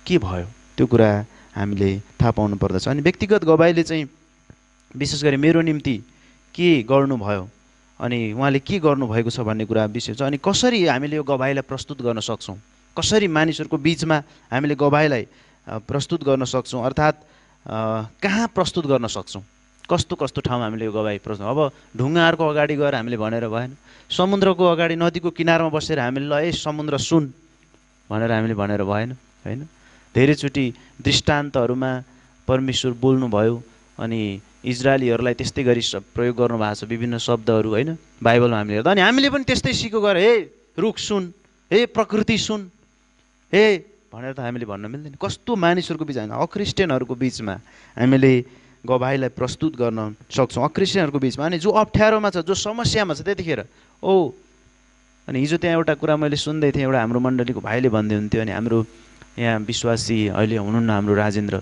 के भयो? त्यो कुरा हामीले थाहा पाउनु पर्दछ। अनि व्यक्तिगत गवाईले चाहिँ विशेष गरी मेरो निम्ति के गर्नुभयो? अनि उहाँले के गर्नुभएको छ भन्ने कुरा विशेष छ। अनि कसरी हामीले यो गवाईलाई प्रस्तुत गर्न सक्छौँ? कसरी मानिसहरूको बिचमा हामीले गवाईलाई प्रस्तुत गर्न सक्छौँ? अर्थात् कहाँ प्रस्तुत गर्न सक्छौँ? कस्तो कस्तो ठाउँमा हामीले यो गवाई प्रस्तुत अब ढुङ्गाहरूको अगाडि गएर हामीले भनेर भएन। समुद्रको अगाडि नदीको किनारमा बसेर हामीले ल समुद्र सुन भनेर हामीले भनेर भएन होइन? धेरैचोटि दृष्टान्तहरूमा परमेश्वर बोल्नुभयो अनि इजरायलीहरूलाई त्यस्तै गरी प्रयोग गर्नुभएको छ विभिन्न शब्दहरू होइन? बाइबलमा हामीले हेर्दा। अनि हामीले पनि त्यस्तै सिको गरे हे रुख सुन हे प्रकृति सुन हे भनेर त हामीले भन्न मिल्दैन। कस्तो मानिसहरूको बिच होइन? अक्रिस्चियनहरूको बिचमा हामीले गवाईलाई प्रस्तुत गर्न सक्छौँ। अक्रिस्चियनहरूको बिचमा। अनि जो अप्ठ्यारोमा छ जो समस्यामा छ त्यतिखेर ओ अनि हिजो त्यहाँ एउटा कुरा मैले सुन्दै थिएँ एउटा हाम्रो मण्डलीको भाइले भन्दै हुन्थ्यो अनि हाम्रो यहाँ विश्वासी अहिले हुनुहुन्न हाम्रो राजेन्द्र।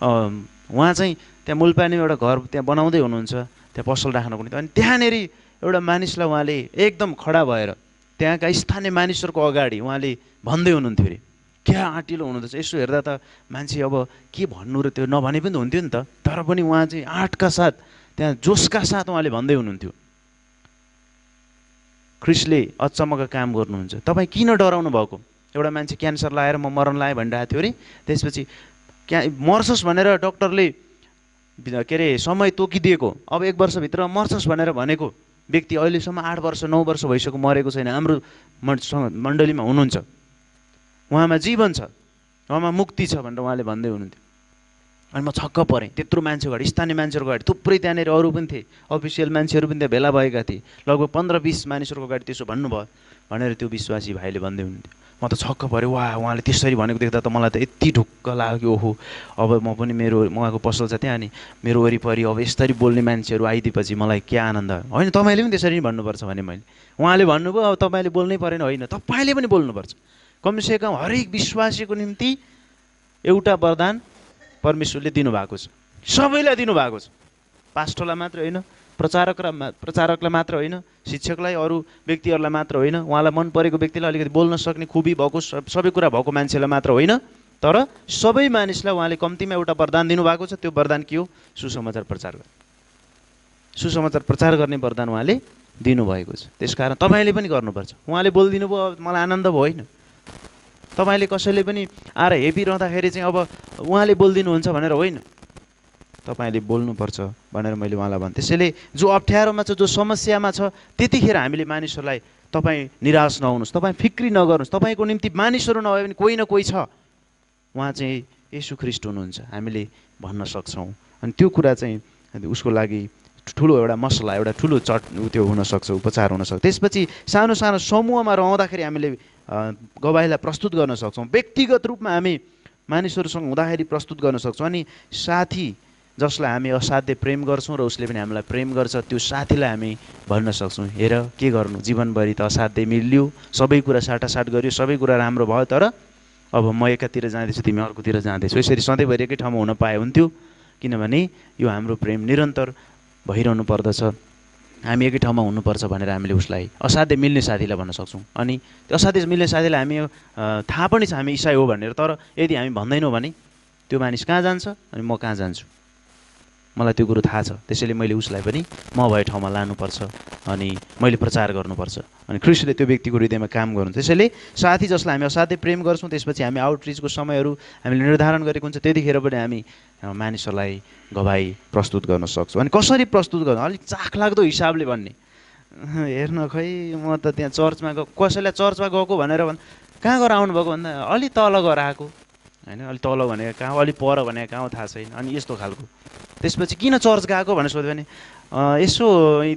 उहाँ चाहिँ त्यहाँ मुलपानीमा एउटा घर त्यहाँ बनाउँदै हुनुहुन्छ त्यहाँ पसल राख्नको निम्ति। अनि त्यहाँनिर एउटा मानिसलाई उहाँले एकदम खडा भएर त्यहाँका स्थानीय मानिसहरूको अगाडि उहाँले भन्दै हुनुहुन्थ्यो अरे क्या आँटिलो हुनुहुँदो रहेछ? यसो हेर्दा त मान्छे अब के भन्नु र त्यो नभने पनि त हुन्थ्यो नि त। तर पनि उहाँ चाहिँ आँटका साथ त्यहाँ जोसका साथ उहाँले भन्दै हुनुहुन्थ्यो। ख्रिसले अचम्मका काम गर्नुहुन्छ। तपाईँ किन डराउनु भएको एउटा मान्छे क्यान्सर लाएर म मरण लाएँ भनिरहेको थियो अरे। त्यसपछि क्या मर्छस् भनेर डक्टरले के अरे समय तोकिदिएको। अब एक वर्षभित्र मर्छस् भनेर भनेको व्यक्ति अहिलेसम्म आठ वर्ष नौ वर्ष भइसक्यो मरेको छैन। हाम्रो मण्डलीमा हुनुहुन्छ। उहाँमा जीवन छ उहाँमा मुक्ति छ भनेर उहाँले भन्दै हुनुहुन्थ्यो। अनि म छक्क परेँ। त्यत्रो मान्छे अगाडि स्थानीय मान्छेहरूको अगाडि थुप्रै त्यहाँनिर अरू पनि थिए। अफिसियल मान्छेहरू पनि त्यहाँ भेला भएका थिए। लगभग पन्ध्र बिस मानिसहरूको अगाडि त्यसो भन्नुभयो भनेर त्यो विश्वासी भाइले भन्दै हुनुहुन्थ्यो। म त छक्क परेँ वा उहाँले त्यसरी भनेको देख्दा त मलाई त यति ढुक्क लाग्यो ओहो। अब म पनि मेरो उहाँको पसल छ त्यहाँ अनि मेरो वरिपरि अब यसरी बोल्ने मान्छेहरू आइदिएपछि मलाई के आनन्द होइन तपाईँले पनि त्यसरी नै भन्नुपर्छ भने मैले। उहाँले भन्नुभयो अब तपाईँले बोल्नै परेन होइन तपाईँले पनि बोल्नुपर्छ। कमसेकम हरेक विश्वासीको निम्ति एउटा वरदान परमेश्वरले दिनुभएको छ। सबैलाई दिनुभएको छ। पास्टरलाई मात्र होइन प्रचारक र प्रचारकलाई मात्र होइन शिक्षकलाई अरू व्यक्तिहरूलाई मात्र होइन उहाँलाई मन परेको व्यक्तिलाई अलिकति बोल्न सक्ने खुबी भएको सब- कुरा भएको मान्छेलाई मात्र होइन तर सबै मानिसलाई उहाँले कम्तीमा एउटा वरदान दिनुभएको छ। त्यो वरदान के हो? सुसमाचार प्रचार गर्ने। सुसमाचार प्रचार गर्ने वरदान उहाँले दिनुभएको छ। त्यसकारण तपाईँले पनि गर्नुपर्छ। उहाँले बोलिदिनु भयो मलाई आनन्द भयो होइन। तपाईँले कसैले पनि आएर हेपिरहँदाखेरि चाहिँ अब उहाँले बोलिदिनुहुन्छ भनेर होइन। तपाईँले बोल्नुपर्छ भनेर मैले उहाँलाई भने। त्यसैले जो अप्ठ्यारोमा छ जो समस्यामा छ त्यतिखेर हामीले मानिसहरूलाई तपाईँ निराश नहुनुहोस् तपाईँ फिक्री नगर्नुहोस्। तपाईँको निम्ति मानिसहरू नभए पनि कोही न कोही छ। उहाँ चाहिँ यसु ख्रिस्ट हुनुहुन्छ। हामीले भन्न सक्छौँ। अनि त्यो कुरा चाहिँ उसको लागि ठुलो एउटा मसला एउटा ठुलो चट त्यो हुनसक्छ उपचार हुनसक्छ। त्यसपछि सानो सानो समूहमा रहँदाखेरि हामीले गवाईलाई प्रस्तुत गर्न सक्छौँ। व्यक्तिगत रूपमा हामी मानिसहरूसँग हुँदाखेरि प्रस्तुत गर्न सक्छौँ अनि साथी जसलाई हामी असाध्य प्रेम गर्छौँ र उसले पनि हामीलाई प्रेम गर्छ त्यो साथीलाई हामी भन्न सक्छौँ। हेर के गर्नु? जीवनभरि त असाध्यै मिल्यो। सबै कुरा साटासाट गर्यो सबै कुरा राम्रो भयो तर अब म एकातिर जाँदैछु तिमी अर्कोतिर जाँदैछौ। यसरी सधैँभरि एकै ठाउँमा हुन पाए हुन्थ्यो। किनभने यो हाम्रो प्रेम निरन्तर भइरहनु पर्दछ। हामी एकै ठाउँमा हुनुपर्छ भनेर हामीले उसलाई असाध्य मिल्ने साथीलाई भन्न सक्छौँ। अनि त्यो असाध्य मिल्ने साथीलाई हामी थाहा पनि छ हामी इसाई हो भनेर तर यदि हामी भन्दैनौँ भने त्यो मानिस कहाँ जान्छ अनि म कहाँ जान्छु? मलाई त्यो कुरो थाहा छ। त्यसैले मैले उसलाई पनि म भए ठाउँमा लानुपर्छ अनि मैले प्रचार गर्नुपर्छ। अनि ख्रिस्टले त्यो व्यक्तिको हृदयमा काम गर्नु। त्यसैले साथी जसलाई हामी असाध्यै प्रेम गर्छौँ त्यसपछि हामी आउटरिचको समयहरू हामीले निर्धारण गरेको हुन्छ त्यतिखेर पनि हामी मानिसहरूलाई गवाई प्रस्तुत गर्न सक्छौँ। अनि कसरी प्रस्तुत गर्नु? अलिक चाखलाग्दो हिसाबले भन्ने। हेर्न खै म त त्यहाँ चर्चमा गएको कसैलाई चर्चमा गएको भनेर भन् कहाँ गएर आउनुभएको भन्दा अलि तल गएर आएको। होइन? अलि तल भनेको कहाँ हो, अलि पर भनेको कहाँ थाहा छैन। अनि यस्तो खालको। त्यसपछि किन चर्च गएको भनेर सोध्यो भने "अँ, यसो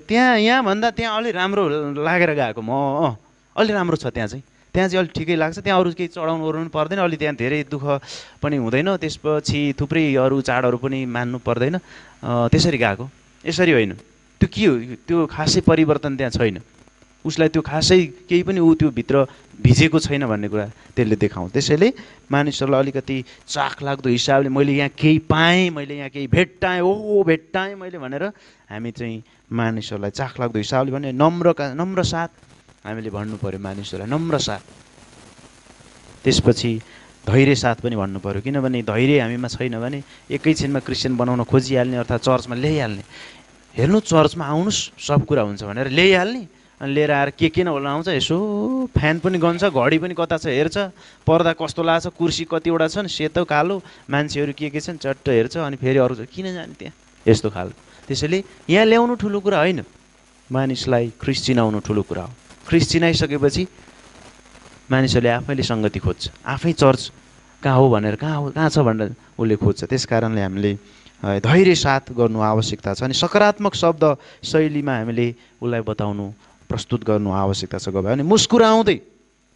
त्यहाँ यहाँभन्दा त्यहाँ अलि राम्रो लागेर गएको म अँ अलि राम्रो छ त्यहाँ चाहिँ। त्यहाँ चाहिँ अलिक ठिकै लाग्छ। त्यहाँ अरू केही चढाउनु ओर्नु पर्दैन। अलि त्यहाँ धेरै दुःख पनि हुँदैन। त्यसपछि थुप्रै अरू चाडहरू पनि मान्नु पर्दैन। त्यसरी गएको। यसरी होइन। त्यो के हो? त्यो खासै परिवर्तन त्यहाँ छैन। उसलाई त्यो खासै केही पनि ऊ त्यो भित्र भिजेको छैन भन्ने कुरा त्यसले देखाउँछ। त्यसैले मानिसहरूलाई अलिकति चाख लाग्दो हिसाबले मैले यहाँ केही पाएँ मैले यहाँ केही भेट्टाएँ ओ भेट्टाएँ मैले भनेर हामी चाहिँ मानिसहरूलाई चाख लाग्दो हिसाबले भने नम्रका नम्र साथ हामीले भन्नु पऱ्यो मानिसहरूलाई नम्र साथ। त्यसपछि धैर्य साथ पनि भन्नु पऱ्यो किनभने धैर्य हामीमा छैन भने एकैछिनमा क्रिस्चियन बनाउन खोजिहाल्ने अर्थात् चर्चमा ल्याइहाल्ने। हेर्नु चर्चमा आउनुहोस् सब कुरा हुन्छ भनेर ल्याइहाल्ने। अनि लिएर आएर के के नहोला आउँछ? यसो फ्यान पनि गन्छ घडी पनि कता छ हेर्छ। पर्दा कस्तो लाग्छ? कुर्सी कतिवटा छन्? सेतो कालो। मान्छेहरू के के छन्? चट्ट हेर्छ अनि फेरि अरू किन जाने त्यहाँ? यस्तो खालको। त्यसैले यहाँ ल्याउनु ठुलो कुरा होइन। मानिसलाई ख्रिस चिनाउनु ठुलो कुरा हो। ख्रिस चिनाइसकेपछि मानिसहरूले आफैले सङ्गति खोज्छ। आफै चर्च कहाँ हो भनेर कहाँ हो कहाँ छ भनेर उसले खोज्छ। त्यस कारणले हामीले धैर्य साथ गर्नु आवश्यकता छ। अनि सकारात्मक शब्द शैलीमा हामीले उसलाई बताउनु प्रस्तुत गर्नु आवश्यकता छ गयो अनि मुस्कुराउँदै।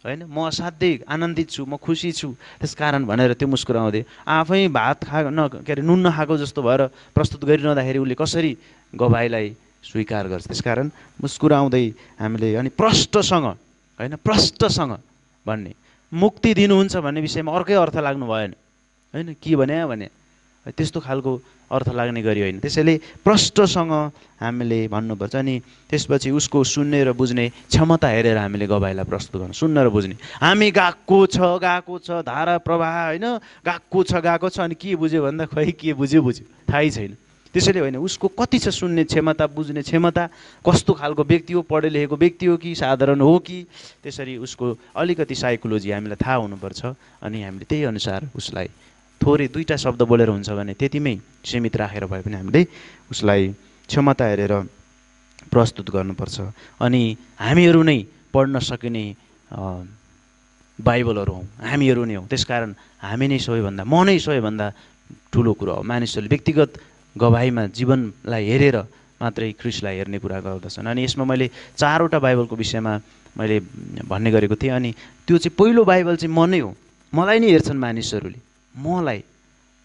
होइन म असाध्यै आनन्दित छु म खुसी छु। त्यस कारण भनेर त्यो मुस्कुराउँदै आफै भात खा न के अरे नुन नखाएको जस्तो भएर प्रस्तुत गरिरहँदाखेरि उसले कसरी गवाईलाई स्वीकार गर्छ? त्यसकारण मुस्कुराउँदै हामीले अनि प्रष्टसँग होइन प्रष्टसँग भन्ने मुक्ति दिनुहुन्छ भन्ने विषयमा अर्कै अर्थ लाग्नु भएन। होइन के भने भने त्यस्तो खालको अर्थ लाग्ने गरी होइन। त्यसैले प्रष्टसँग हामीले भन्नुपर्छ अनि त्यसपछि उसको सुन्ने र बुझ्ने क्षमता हेरेर हामीले गवाईलाई प्रस्तुत गर्नु सुन्न र बुझ्ने। हामी गएको छ गएको छ धारा प्रवाह होइन गएको छ गएको छ अनि के बुझ्यो भन्दा खै के बुझ्यो बुझ्यो। थाहै छैन। त्यसैले होइन उसको कति छ सुन्ने क्षमता बुझ्ने क्षमता कस्तो खालको व्यक्ति हो पढे लेखेको व्यक्ति हो कि साधारण हो कि त्यसरी उसको अलिकति साइकोलोजी हामीलाई थाहा हुनुपर्छ अनि हामीले त्यही अनुसार उसलाई थोरै दुईवटा शब्द बोलेर हुन्छ भने त्यतिमै सीमित राखेर भए पनि हामीले उसलाई क्षमता हेरेर प्रस्तुत गर्नुपर्छ। अनि हामीहरू नै पढ्न सकिने बाइबलहरू हौँ। हामीहरू नै हौँ। त्यसकारण हामी नै सबैभन्दा म नै सबैभन्दा ठुलो कुरो हो। मानिसहरूले व्यक्तिगत गवाहीमा जीवनलाई हेरेर मात्रै ख्रिस्टलाई हेर्ने कुरा गर्दछन्। अनि यसमा मैले चारवटा बाइबलको विषयमा मैले भन्ने गरेको थिएँ। अनि त्यो चाहिँ पहिलो बाइबल चाहिँ म नै हो। मलाई नै हेर्छन् मानिसहरूले। मलाई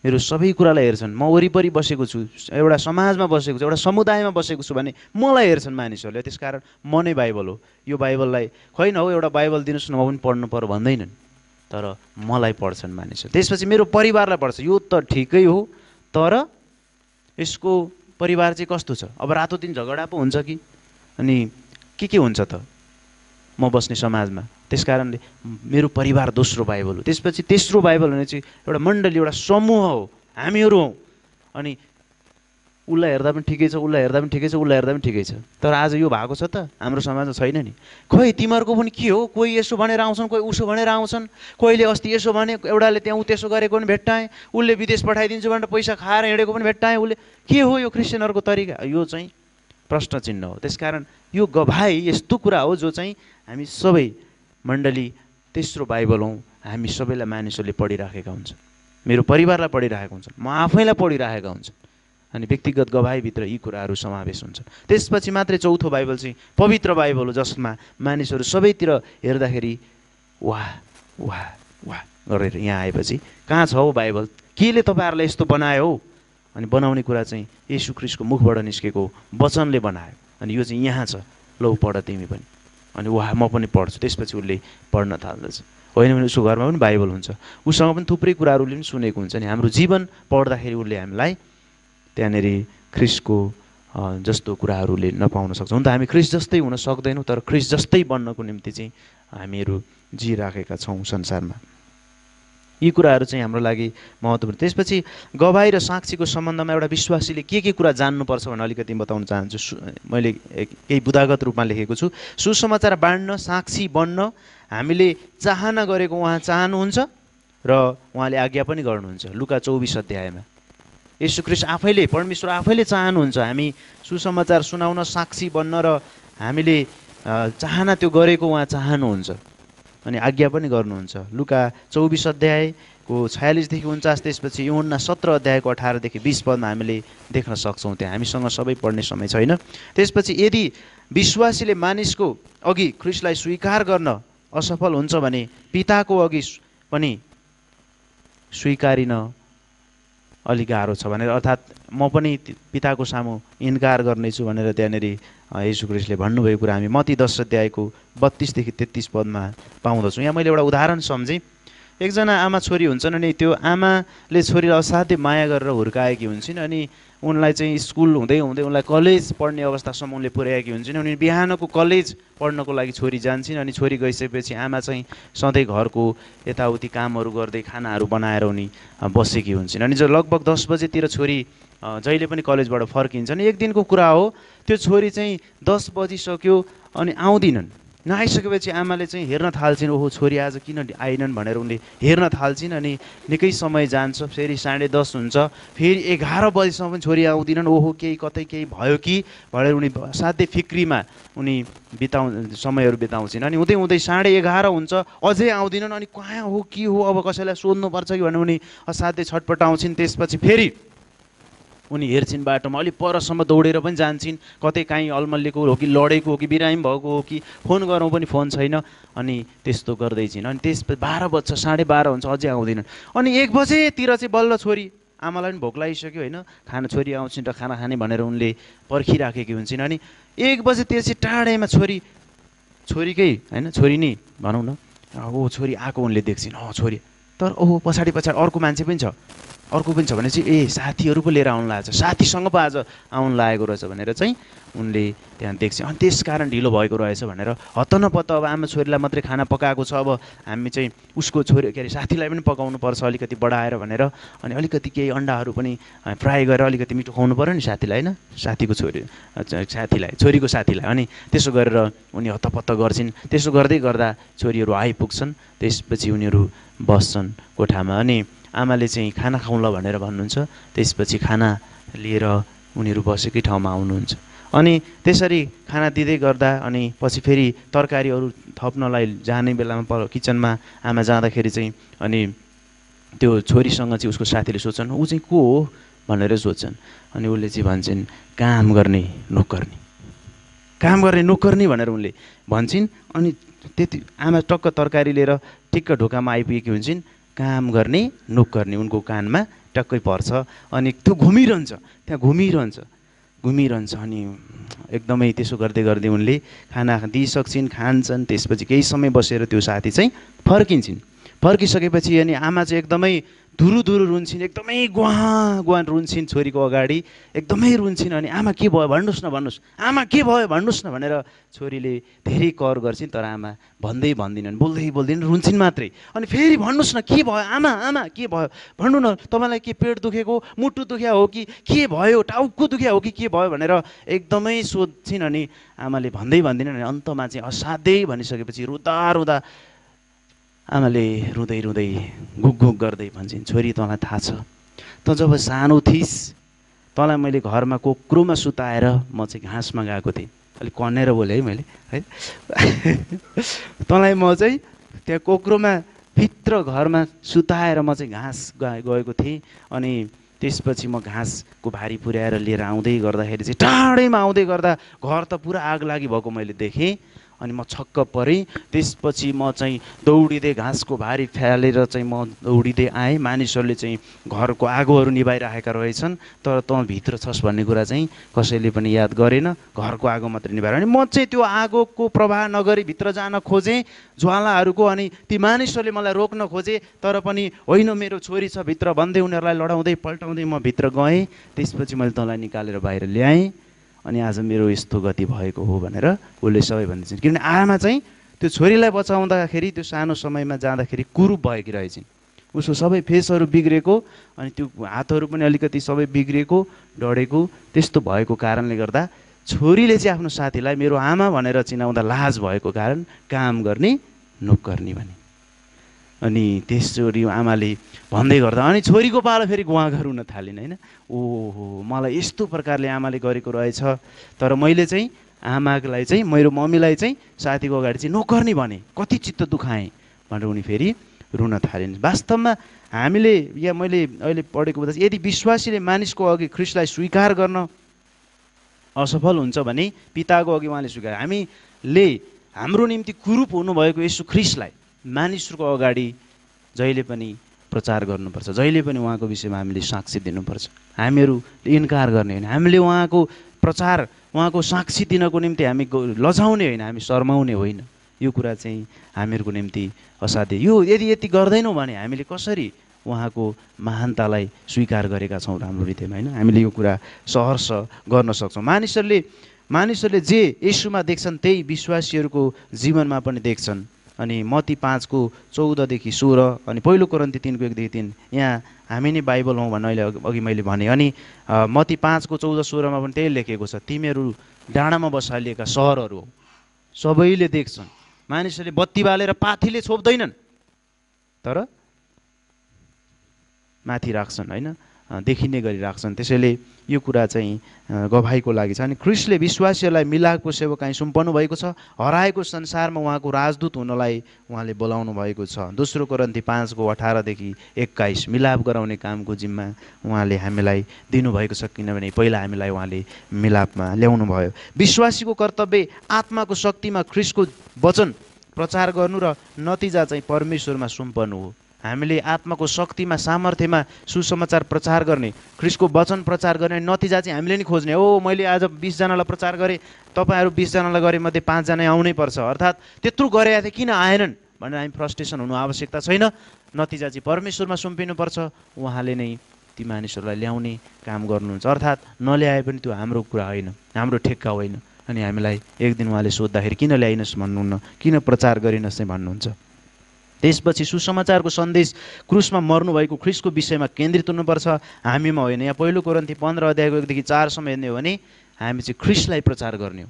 मेरो सबै कुरालाई हेर्छन्। म वरिपरि बसेको छु एउटा समाजमा बसेको छु एउटा समुदायमा बसेको छु भने मलाई हेर्छन् मानिसहरूले। त्यसकारण म नै बाइबल हो। यो बाइबललाई होइन हौ एउटा बाइबल दिनुहोस् न म पनि पढ्नु पर्यो भन्दैनन् तर मलाई पढ्छन् मानिसहरू। त्यसपछि मेरो परिवारलाई पढ्छ। यो त ठिकै हो तर यसको परिवार चाहिँ कस्तो छ? अब रातो दिन झगडा पो हुन्छ कि? अनि के के हुन्छ त? म बस्ने समाजमा। त्यस कारणले मेरो परिवार दोस्रो बाइबल हो। त्यसपछि तेस्रो बाइबल भने चाहिँ एउटा मण्डली एउटा समूह हो। हामीहरू हौँ। अनि उसलाई हेर्दा पनि ठिकै छ उसलाई हेर्दा पनि ठिकै छ उसलाई हेर्दा पनि ठिकै छ। तर आज यो भएको छ त हाम्रो समाजमा छैन नि। खोइ तिमीहरूको पनि के हो? कोही यसो भनेर आउँछन् कोही उसो भनेर आउँछन्। कोहीले अस्ति यसो भने एउटाले त्यहाँ ऊ त्यसो गरेको पनि भेट्टाएँ। उसले विदेश पठाइदिन्छु भनेर पैसा खाएर हिँडेको पनि भेट्टाएँ। उसले के हो यो क्रिस्चियनहरूको तरिका? यो चाहिँ प्रश्न चिन्ह हो। त्यसकारण यो गवाई यस्तो कुरा हो जो चाहिँ हामी सबै मण्डली तेस्रो बाइबल हौँ हामी सबैलाई मानिसहरूले पढिराखेका हुन्छन्। मेरो परिवारलाई पढिरहेका हुन्छन्। म आफैलाई पढिरहेका हुन्छन्। अनि व्यक्तिगत गवाईभित्र यी कुराहरू समावेश हुन्छन्। त्यसपछि मात्रै चौथो बाइबल चाहिँ पवित्र बाइबल हो जसमा मानिसहरू सबैतिर हेर्दाखेरि वाह वाह वाह गरेर यहाँ आएपछि कहाँ छ हौ बाइबल? केले तपाईँहरूलाई यस्तो बनायो हौ? अनि बनाउने कुरा चाहिँ यसु क्रिस्टको मुखबाट निस्केको वचनले बनायो। अनि यो चाहिँ यहाँ छ। लौ पढ तिमी पनि। अनि वाह म पनि पढ्छु। त्यसपछि उसले पढ्न थाल्दछ। होइन भने उसको घरमा पनि बाइबल हुन्छ। उसँग पनि थुप्रै कुराहरू उसले पनि सुनेको हुन्छ नि। हाम्रो जीवन पढ्दाखेरि उसले हामीलाई त्यहाँनिर ख्रिसको जस्तो कुराहरूले नपाउन सक्छौँ। हुन त हामी ख्रिस जस्तै हुन सक्दैनौँ तर ख्रिस जस्तै बन्नको निम्ति चाहिँ हामीहरू जिराखेका छौँ संसारमा। यी कुराहरू चाहिँ हाम्रो लागि महत्त्वपूर्ण। त्यसपछि गवाई र साक्षीको सम्बन्धमा एउटा विश्वासीले के के कुरा जान्नुपर्छ भनेर अलिकति बताउन चाहन्छु। मैले केही बुदागत रूपमा लेखेको छु। सुसमाचार बाँड्न साक्षी बन्न हामीले चाहना गरेको उहाँ चाहनुहुन्छ र उहाँले आज्ञा पनि गर्नुहुन्छ। लुका चौबिस अध्यायमा। ख्रिस्ट आफैले परमेश्वर आफैले चाहनुहुन्छ हामी सुसमाचार सुनाउन साक्षी बन्न र हामीले चाहना त्यो गरेको उहाँ चाहनुहुन्छ। अनि आज्ञा पनि गर्नुहुन्छ। लुका चौबिस अध्यायको छयालिसदेखि उन्चास त्यसपछि योन्ना सत्र अध्यायको अठारदेखि बिस पदमा हामीले देख्न सक्छौँ त्यहाँ। हामीसँग सबै पढ्ने समय छैन। त्यसपछि यदि विश्वासीले मानिसको अघि ख्रिस्टलाई स्वीकार गर्न असफल हुन्छ भने पिताको अघि पनि स्वीकारिन। अलिक गाह्रो छ भनेर अर्थात् म पनि पिताको सामु इन्कार गर्नेछु भनेर त्यहाँनिर यीशु क्रिस्टले भन्नुभएको कुरा हामी मती दश अध्यायको बत्तिसदेखि तेत्तिस पदमा पाउँदछौँ। यहाँ मैले एउटा उदाहरण सम्झेँ। एकजना आमा छोरी हुन्छन् अनि त्यो आमाले छोरीलाई असाध्यै माया गरेर हुर्काएकी हुन्छन् अनि उनलाई चाहिँ स्कुल हुँदै हुँदै उनलाई कलेज पढ्ने अवस्थासम्म उनले पुर्याएकी हुन्छन् अनि बिहानको कलेज पढ्नको लागि छोरी जान्छन् अनि छोरी गइसकेपछि आमा चाहिँ सधैँ घरको यताउति कामहरू गर्दै खानाहरू बनाएर उनी बसेकी हुन्छन्। अनि जो लगभग दस बजेतिर छोरी जहिले पनि कलेजबाट फर्किन्छन्। एक दिनको कुरा हो त्यो छोरी चाहिँ दस बजिसक्यो अनि आउँदिनन्। नआइसकेपछि आमाले चाहिँ हेर्न थाल्छिन् ओहो छोरी आज किन आएनन्? भनेर उनले हेर्न थाल्छिन् अनि निकै समय जान्छ। फेरि साढे दस हुन्छ। फेरि एघार बजीसम्म पनि छोरी आउँदिनन्। ओहो केही कतै केही भयो कि? भनेर उनी साध्यै फिक्रीमा उनी बिताउ समयहरू बिताउँछिन्। अनि हुँदै हुँदै साढे एघार हुन्छ। अझै आउँदिनन् अनि कहाँ हो के हो अब कसैलाई सोध्नुपर्छ कि भनेर उनी असाध्यै छटपटाउँछिन्। त्यसपछि फेरि उनी हेर्छिन् बाटोमा। अलिक परसम्म दौडेर पनि जान्छन्। कतै काहीँ अल्मल्लेको हो कि लडेको हो कि बिरामी भएको हो कि फोन गरौँ पनि फोन छैन। अनि त्यस्तो गर्दैछिन्। अनि त्यस बाह्र बज्छ साढे बाह्र हुन्छ अझै आउँदैनन्। अनि एक बजेतिर चाहिँ बल्ल छोरी आमालाई पनि भोक लागिसक्यो होइन। खाना छोरी आउँछिन् र खाना खाने भनेर उनले पर्खिराखेकी हुन्छन्। अनि एक बजेतिर चाहिँ टाढैमा छोरी छोरीकै होइन छोरी नै भनौँ न। ओ छोरी आएको उनले देख्छिन्। अँ छोरी। तर ओहो पछाडि पछाडि अर्को मान्छे पनि छ। अर्को पनि छ भने चाहिँ ए साथीहरू पो लिएर आउनु लागेको छ। साथीसँग पो आज आउनु लागेको रहेछ भनेर चाहिँ उनले त्यहाँ देख्छ अनि त्यस कारण ढिलो भएको रहेछ भनेर हत्त नपत्त अब आमा छोरीलाई मात्रै खाना पकाएको छ। अब हामी चाहिँ उसको छोरी के अरे साथीलाई पनि पकाउनु पर्छ अलिकति बढाएर भनेर। अनि अलिकति केही अन्डाहरू पनि फ्राई गरेर अलिकति मिठो खुवाउनु पऱ्यो नि साथीलाई होइन? साथीको छोरी साथीलाई छोरीको साथीलाई। अनि त्यसो गरेर उनी हत्तपत्त गर्छिन्। त्यसो गर्दै गर्दा छोरीहरू आइपुग्छन्। त्यसपछि उनीहरू बस्छन् कोठामा। अनि आमाले चाहिँ खाना खाउँला भनेर भन्नुहुन्छ त्यसपछि खाना लिएर उनीहरू बसेकै ठाउँमा आउनुहुन्छ। अनि त्यसरी खाना दिँदै गर्दा अनि पछि फेरि तरकारीहरू थप्नलाई जाने बेलामा पर किचनमा आमा जाँदाखेरि चाहिँ अनि त्यो छोरीसँग चाहिँ उसको साथीले सोध्छन् ऊ चाहिँ को हो? भनेर सोध्छन्। अनि उसले चाहिँ भन्छन् काम गर्ने नोकर्नी काम गर्ने नोकर्नी भनेर उनले भन्छन्। अनि त्यति आमा टक्क तरकारी लिएर ठिक्क ढोकामा आइपुगेकी हुन्छन्। काम गर्ने नोकर्नी उनको कानमा टक्कै पर्छ। अनि त्यो घुमिरहन्छ त्यहाँ घुमिरहन्छ। घुमिरहन्छ अनि एकदमै त्यसो गर्दै गर्दै उनले खाना दिइसक्छन् खान्छन्। त्यसपछि केही समय बसेर त्यो साथी चाहिँ फर्किन्छन्। फर्किसकेपछि अनि आमा चाहिँ एकदमै धुरु धुरु रुन्छन् एकदमै गुहा गुहा रुन्छन् छोरीको अगाडि एकदमै रुन्छन् अनि आमा के भयो भन्नुहोस् न भन्नुहोस्। आमा के भयो भन्नुहोस् न भनेर छोरीले धेरै कर गर्छिन् तर आमा भन्दै भन्दिनन् बोल्दै बोल्दैनन् रुन्छन् मात्रै। अनि फेरि भन्नुहोस् न के भयो? आमा आमा के भयो? भन्नु न तपाईँलाई के पेट दुखेको मुटु दुख्या हो कि? के भयो? टाउको दुख्या हो कि? के भयो? भनेर एकदमै सोध्छिन् अनि आमाले भन्दै भन्दिनन् अनि अन्तमा चाहिँ असाध्यै भनिसकेपछि रुँदा रुँदा आमाले रुँदै रुँदै गुक गुक गर्दै भन्छन् छोरी तँलाई थाहा छ। त जब सानो थिइस् तँलाई मैले घरमा कोक्रोमा सुताएर म चाहिँ घाँसमा गएको थिएँ। अलिक कनेर बोलेँ है मैले है? तँलाई म चाहिँ त्यहाँ कोक्रोमा भित्र घरमा सुताएर म चाहिँ घाँस गए गएको थिएँ अनि त्यसपछि म घाँसको भारी पुर्याएर लिएर आउँदै गर्दाखेरि चाहिँ टाढैमा आउँदै गर्दा घर त पुरा आग लागि भएको मैले देखेँ। अनि म छक्क परेँ। त्यसपछि म चाहिँ दौडिँदै घाँसको भारी फ्यालेर चाहिँ म दौडिँदै आएँ। मानिसहरूले चाहिँ घरको आगोहरू निभाइराखेका रहेछन्। तर तँ भित्र छस् भन्ने कुरा चाहिँ कसैले पनि याद गरेन। घरको आगो मात्रै निभाएर। अनि म चाहिँ त्यो आगोको प्रवाह नगरी भित्र जान खोजेँ ज्वालाहरूको अनि ती मानिसहरूले मलाई रोक्न खोजे। तर पनि होइन मेरो छोरी छ भित्र भन्दै उनीहरूलाई लडाउँदै पल्टाउँदै म भित्र गएँ। त्यसपछि मैले तँलाई निकालेर बाहिर ल्याएँ। अनि आज मेरो यस्तो गति भएको हो भनेर उसले सबै भनिदिन्छन् किनभने आमा चाहिँ त्यो छोरीलाई बचाउँदाखेरि त्यो सानो समयमा जाँदाखेरि कुरूप भएकी रहेछन्। उसको सबै फेसहरू बिग्रेको अनि त्यो हातहरू पनि अलिकति सबै बिग्रेको डढेको त्यस्तो भएको कारणले गर्दा छोरीले चाहिँ आफ्नो साथीलाई मेरो आमा भनेर चिनाउँदा लाज भएको कारण काम गर्ने नोकर्नी भने। अनि त्यस छोरी आमाले भन्दै गर्दा अनि छोरीको पालो फेरि गुवाघर हुन थालिन् होइन? ओहो मलाई यस्तो प्रकारले आमाले गरेको रहेछ। तर मैले चाहिँ आमालाई चाहिँ मेरो मम्मीलाई चाहिँ साथीको अगाडि चाहिँ नोकर्नी भने कति चित्त दुखाएँ भनेर उनी फेरि रुन थालिन्। वास्तवमा हामीले या मैले अहिले पढेको बुझ्दा यदि विश्वासीले मानिसको अघि ख्रिस्टलाई स्वीकार गर्न असफल हुन्छ भने पिताको अघि उहाँले स्वीकार हामीले हाम्रो निम्ति कुरूप हुनुभएको यसो ख्रिस्टलाई मानिसहरूको अगाडि जहिले पनि प्रचार गर्नुपर्छ जहिले पनि उहाँको विषयमा हामीले साक्षी दिनुपर्छ। हामीहरू इन्कार गर्ने होइन। हामीले उहाँको प्रचार उहाँको साक्षी दिनको निम्ति हामी लजाउने होइन। हामी शर्माउने होइन। यो कुरा चाहिँ हामीहरूको निम्ति असाध्य। यो यदि यति गर्दैनौँ भने हामीले कसरी उहाँको महानतालाई स्वीकार गरेका छौँ हाम्रो हृदयमा होइन? हामीले यो कुरा सहर्ष गर्न सक्छौँ। मानिसहरूले मानिसहरूले जे यसुमा देख्छन् त्यही विश्वासीहरूको जीवनमा पनि देख्छन्। अनि मती पाँचको चौधदेखि सोह्र अनि पहिलो कोरन्ती तिनको एकदेखि तिन। यहाँ हामी नै बाइबल हौँ भन्नु अहिले अघि मैले भने। अनि मती पाँचको चौध सोह्रमा पनि त्यही लेखेको छ तिमीहरू डाँडामा बसालिएका सहरहरू हौ। सबैले देख्छन्। मानिसहरूले बत्ती बालेर पाथीले छोप्दैनन्। तर माथि राख्छन् होइन? देखिने गरी राख्छन् त्यसैले यो कुरा चाहिँ गवाईको लागि छ। अनि ख्रिस्टले विश्वासीहरूलाई मिलाएको सेवकाई सुम्पनु भएको छ। हराएको संसारमा उहाँको राजदूत हुनलाई उहाँले बोलाउनु भएको छ। दोस्रो कोरन्ती पाँचको अठारदेखि एक्काइस मिलाप गराउने कामको जिम्मा उहाँले हामीलाई दिनुभएको छ। किनभने पहिला हामीलाई उहाँले मिलापमा ल्याउनु भयो। विश्वासीको कर्तव्य आत्माको शक्तिमा ख्रिस्टको वचन प्रचार गर्नु र नतिजा चाहिँ परमेश्वरमा सुम्पनु हो। हामीले आत्माको शक्तिमा सामर्थ्यमा सुसमाचार प्रचार गर्ने ख्रिसको वचन प्रचार गर्ने नतिजा चाहिँ हामीले नि खोज्ने हो। मैले आज बिसजनालाई प्रचार गरेँ तपाईँहरू बिसजनालाई गरे मध्ये पाँचजना आउनै पर्छ। अर्थात् त्यत्रो गरे थिएँ किन आएनन् भनेर हामी फ्रस्ट्रेसन हुनु आवश्यकता छैन। नतिजा चाहिँ परमेश्वरमा सुम्पिनुपर्छ। उहाँले नै ती मानिसहरूलाई ल्याउने काम गर्नुहुन्छ। अर्थात् नल्याए पनि त्यो हाम्रो कुरा होइन हाम्रो ठेक्का होइन। अनि हामीलाई एक दिन उहाँले सोद्धाखेरि किन ल्याइनस् भन्नुहुन्न किन प्रचार गरिनस् चाहिँ भन्नुहुन्छ। त्यसपछि सुसमाचारको सन्देश क्रुसमा मर्नुभएको ख्रिसको विषयमा केन्द्रित हुनुपर्छ। हामीमा होइन। यहाँ पहिलो कोरन्ती पन्ध्र अध्यायको एकदेखि चारसम्म हेर्ने हो भने हामी चाहिँ ख्रिसलाई प्रचार गर्ने हो।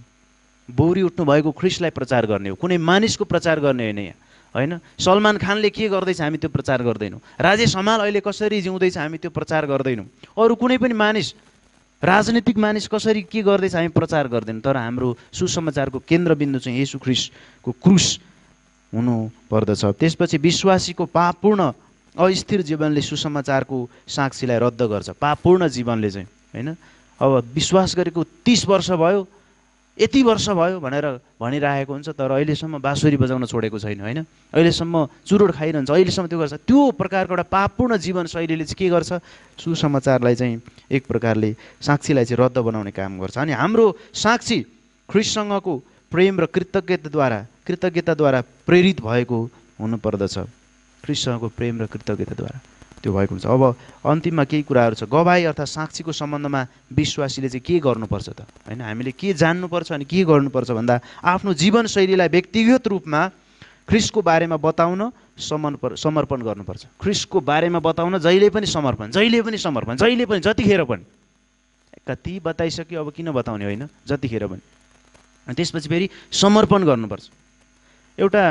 बौरी उठ्नु भएको ख्रिसलाई प्रचार गर्ने हो। कुनै मानिसको प्रचार गर्ने होइन यहाँ। होइन? सलमान खानले के गर्दैछ हामी त्यो प्रचार गर्दैनौँ। राजेश हमाल अहिले कसरी जिउँदैछ हामी त्यो प्रचार गर्दैनौँ। अरू कुनै पनि मानिस राजनीतिक मानिस कसरी के गर्दैछ हामी प्रचार गर्दैनौँ। तर हाम्रो सुसमाचारको केन्द्रबिन्दु चाहिँ येसु ख्रिस्टको क्रुस हुनु पर्दछ। त्यसपछि विश्वासीको पापपूर्ण अस्थिर जीवनले सुसमाचारको साक्षीलाई रद्द गर्छ। पापपूर्ण जीवनले चाहिँ होइन? अब विश्वास गरेको तिस वर्ष भयो यति वर्ष भयो भनेर भनिरहेको हुन्छ तर अहिलेसम्म बाँसुरी बजाउन छोडेको छैन होइन? अहिलेसम्म चुरोट खाइरहन्छ अहिलेसम्म त्यो गर्छ। त्यो प्रकारको एउटा पापपूर्ण जीवनशैलीले चाहिँ के गर्छ? सुसमाचारलाई चाहिँ एक प्रकारले साक्षीलाई चाहिँ रद्द बनाउने काम गर्छ। अनि हाम्रो साक्षी ख्रिससँगको प्रेम र कृतज्ञताद्वारा कृतज्ञताद्वारा प्रेरित भएको हुनुपर्दछ। ख्रिससँगको प्रेम र कृतज्ञताद्वारा त्यो भएको हुन्छ। अब अन्तिममा केही कुराहरू छ। गवाई अर्थात् साक्षीको सम्बन्धमा विश्वासीले चाहिँ के गर्नुपर्छ त? होइन हामीले के जान्नुपर्छ अनि के गर्नुपर्छ भन्दा आफ्नो जीवनशैलीलाई व्यक्तिगत रूपमा ख्रिसको बारेमा बताउन समर्पण समर्पण गर्नुपर्छ। ख्रिसको बारेमा बताउन जहिले पनि समर्पण जहिले पनि समर्पण जहिले पनि जतिखेर पनि। कति बताइसक्यो अब किन बताउने होइन? जतिखेर पनि। अनि त्यसपछि फेरि समर्पण गर्नुपर्छ। एउटा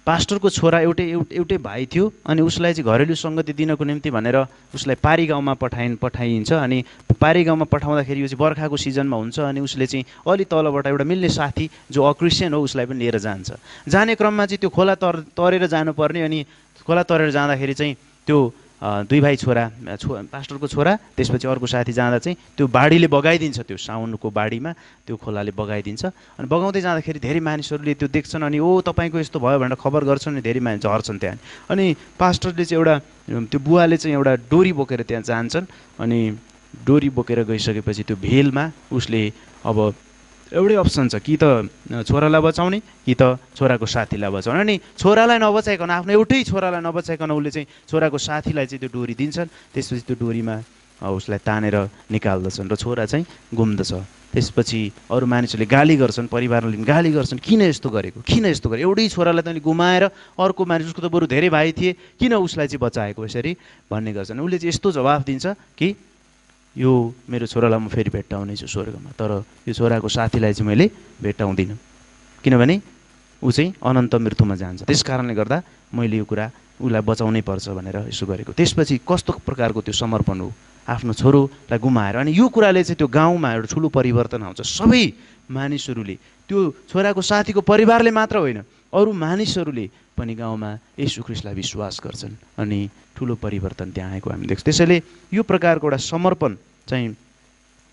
पास्टरको छोरा एउटै एउटै भाइ थियो अनि उसलाई चाहिँ घरेलु सङ्गति दिनको निम्ति भनेर उसलाई पारी गाउँमा पठाइन् पठाइन्छ अनि पारी गाउँमा पठाउँदाखेरि यो चाहिँ बर्खाको सिजनमा हुन्छ अनि उसले चाहिँ अलि तलबाट एउटा मिल्ने साथी जो अक्रिस्चियन हो उसलाई पनि लिएर जान्छ। जाने क्रममा चाहिँ त्यो खोला तर तरेर जानुपर्ने अनि खोला तरेर जाँदाखेरि चाहिँ त्यो दुई भाइ छोरा छो पास्टरको छोरा त्यसपछि अर्को साथी जाँदा चाहिँ त्यो बाढीले बगाइदिन्छ त्यो साउनको बाढीमा त्यो खोलाले बगाइदिन्छ। अनि बगाउँदै जाँदाखेरि धेरै मानिसहरूले त्यो देख्छन् अनि ओ तपाईँको यस्तो भयो भनेर खबर गर्छन् अनि धेरै मानिस झर्छन् त्यहाँ। अनि पास्टरले चाहिँ एउटा त्यो बुवाले चाहिँ एउटा डोरी बोकेर त्यहाँ जान्छन् अनि डोरी बोकेर गइसकेपछि त्यो भेलमा उसले अब एउटै अप्सन छ कि त छोरालाई बचाउने कि त छोराको साथीलाई बचाउने। अनि छोरालाई नबचाइकन आफ्नो एउटै छोरालाई नबचाइकन उसले चाहिँ छोराको साथीलाई चाहिँ त्यो डोरी दिन्छन्। त्यसपछि त्यो डोरीमा उसलाई तानेर निकाल्दछन् र छोरा चाहिँ गुम्दछ। त्यसपछि अरू मानिसहरूले गाली गर्छन् परिवारले गाली गर्छन् किन यस्तो गरेको? किन यस्तो गरे एउटै छोरालाई तैँले गुमाएर अर्को मानिस उसको त बरु धेरै भाइ थिए किन उसलाई चाहिँ बचाएको यसरी भन्ने गर्छन्। उसले चाहिँ यस्तो जवाफ दिन्छ कि यो मेरो छोरालाई म फेरि भेट्टाउने छु स्वर्गमा। तर यो छोराको साथीलाई चाहिँ मैले भेट्टाउँदिनँ। किनभने ऊ चाहिँ अनन्त मृत्युमा जान्छ। त्यस कारणले गर्दा मैले यो कुरा उसलाई बचाउनै पर्छ भनेर यसो गरेको। त्यसपछि कस्तो प्रकारको त्यो समर्पण हो? आफ्नो छोरोलाई गुमाएर अनि यो कुराले चाहिँ त्यो गाउँमा एउटा ठुलो परिवर्तन आउँछ। सबै मानिसहरूले त्यो छोराको साथीको परिवारले मात्र होइन अरू मानिसहरूले पनि गाउँमा यसु ख्रिस्टलाई विश्वास गर्छन् अनि ठुलो परिवर्तन त्यहाँ आएको हामी देख्छौँ। त्यसैले यो प्रकारको एउटा समर्पण चाहिँ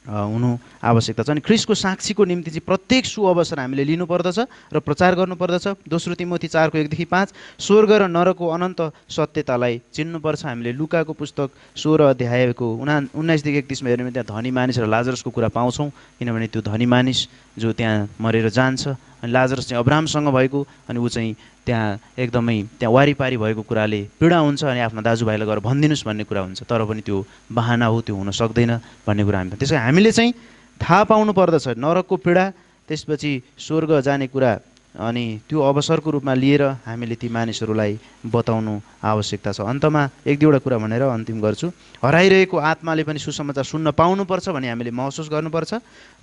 हुनु आवश्यकता छ। अनि ख्रिस्टको साक्षीको निम्ति चाहिँ प्रत्येक सुअवसर हामीले लिनुपर्दछ र प्रचार गर्नुपर्दछ। दोस्रो तिमोथी चारको एकदेखि पाँच स्वर्ग र नरकको अनन्त सत्यतालाई चिन्नुपर्छ। हामीले लुकाको पुस्तक सोह्र अध्यायको उना उन्नाइसदेखि एकतिसमा भने त्यहाँ धनी मानिस र लाजरसको कुरा पाउँछौँ। किनभने त्यो धनी मानिस जो त्यहाँ मरेर जान्छ अनि लाजरस चाहिँ अब्रामसँग भएको अनि ऊ चाहिँ त्यहाँ एकदमै त्यहाँ वारिपारी भएको कुराले पीडा हुन्छ अनि आफ्नो दाजुभाइलाई गएर भनिदिनुहोस् भन्ने कुरा हुन्छ। तर पनि त्यो बाहना हो त्यो हुन सक्दैन भन्ने कुरा हामी त्यसै हामीले चाहिँ थाहा पाउनु पर्दछ। नरकको पीडा त्यसपछि स्वर्ग जाने कुरा अनि त्यो अवसरको रूपमा लिएर हामीले ती मानिसहरूलाई बताउनु आवश्यकता छ। अन्तमा एक दुईवटा कुरा भनेर अन्तिम गर्छु। हराइरहेको आत्माले पनि सुसमाचार सुन्न पाउनुपर्छ भने हामीले महसुस गर्नुपर्छ।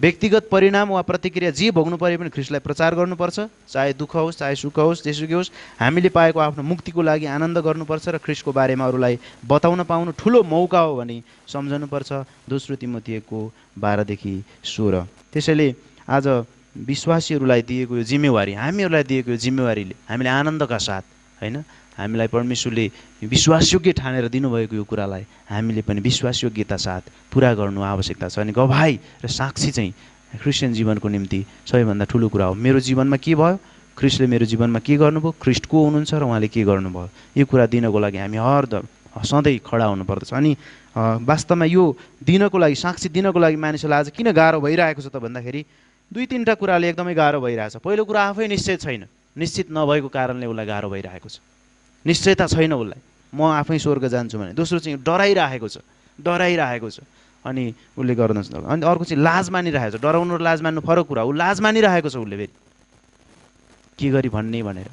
व्यक्तिगत परिणाम वा प्रतिक्रिया जे भोग्नु परे पनि ख्रिस्टलाई प्रचार गर्नुपर्छ। चाहे दुःख होस् चाहे सुख होस् जेसुकै होस् हामीले पाएको आफ्नो मुक्तिको लागि आनन्द गर्नुपर्छ र ख्रिस्टको बारेमा अरूलाई बताउन पाउनु ठुलो मौका हो भने सम्झनुपर्छ। दोस्रो तिमोथिएको बाह्रदेखि सोह्र। त्यसैले आज विश्वासीहरूलाई दिएको यो जिम्मेवारी हामीहरूलाई दिएको यो जिम्मेवारीले हामीले आनन्दका साथ होइन? हामीलाई परमेश्वरले विश्वासयोग्य ठानेर दिनुभएको यो कुरालाई हामीले पनि विश्वासयोग्यता साथ पुरा गर्नु आवश्यकता छ। अनि गवाई र साक्षी चाहिँ क्रिस्चियन जीवनको निम्ति सबैभन्दा ठुलो कुरा हो। मेरो जीवनमा के भयो? ख्रिस्टले मेरो जीवनमा के गर्नुभयो? ख्रिस्ट को हुनुहुन्छ र उहाँले के गर्नुभयो? यो कुरा दिनको लागि हामी हरदम सधैँ खडा हुनुपर्दछ। अनि वास्तवमा यो दिनको लागि साक्षी दिनको लागि मानिसहरूलाई आज किन गाह्रो भइरहेको छ त भन्दाखेरि दुई तिनवटा कुराले एकदमै गाह्रो भइरहेछ। पहिलो कुरा आफै निश्चय छैन। निश्चित नभएको कारणले उसलाई गाह्रो भइरहेको छ। निश्चयता छैन उसलाई। म आफै स्वर्ग जान्छु भने। दोस्रो चाहिँ डराइरहेको छ। डराइरहेको छ। अनि उसले गर्दैन अनि अर्को चाहिँ लाज मानिरहेको छ डराउनु र लाज मान्नु फरक कुरा ऊ लाज मानिरहेको छ उसले फेरि। के गरी भन्ने भनेर।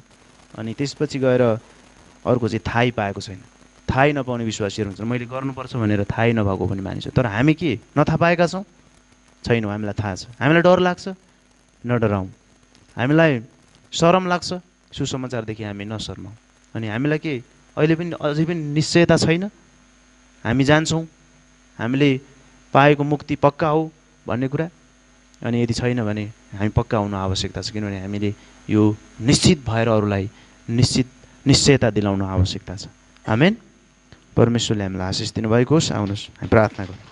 अनि त्यसपछि गएर अर्को चाहिँ थाहै पाएको छैन। थाहै नपाउने विश्वासीहरू हुन्छ मैले गर्नुपर्छ भनेर थाहै नभएको पनि मानिस तर हामी के? नथाहा पाएका छौँ। छैनौँ हामीलाई थाहा छ। हामीलाई डर लाग्छ? नडराउँ। हामीलाई सरम लाग्छ? सुसमाचारदेखि हामी नशर्माउँ। अनि हामीलाई के? अहिले पनि अझै पनि निश्चयता छैन? हामी जान्छौँ। हामीले पाएको मुक्ति पक्का हो भन्ने कुरा? अनि यदि छैन भने हामी पक्का हुनु आवश्यकता छ किनभने हामीले यो निश्चित भएर अरूलाई निश्चित निश्चयता दिलाउनु आवश्यकता छ। आमेन। परमेश्वरले हामीलाई आशिष दिनुभएको होस्। आउनुहोस्। हामी प्रार्थना गरौँ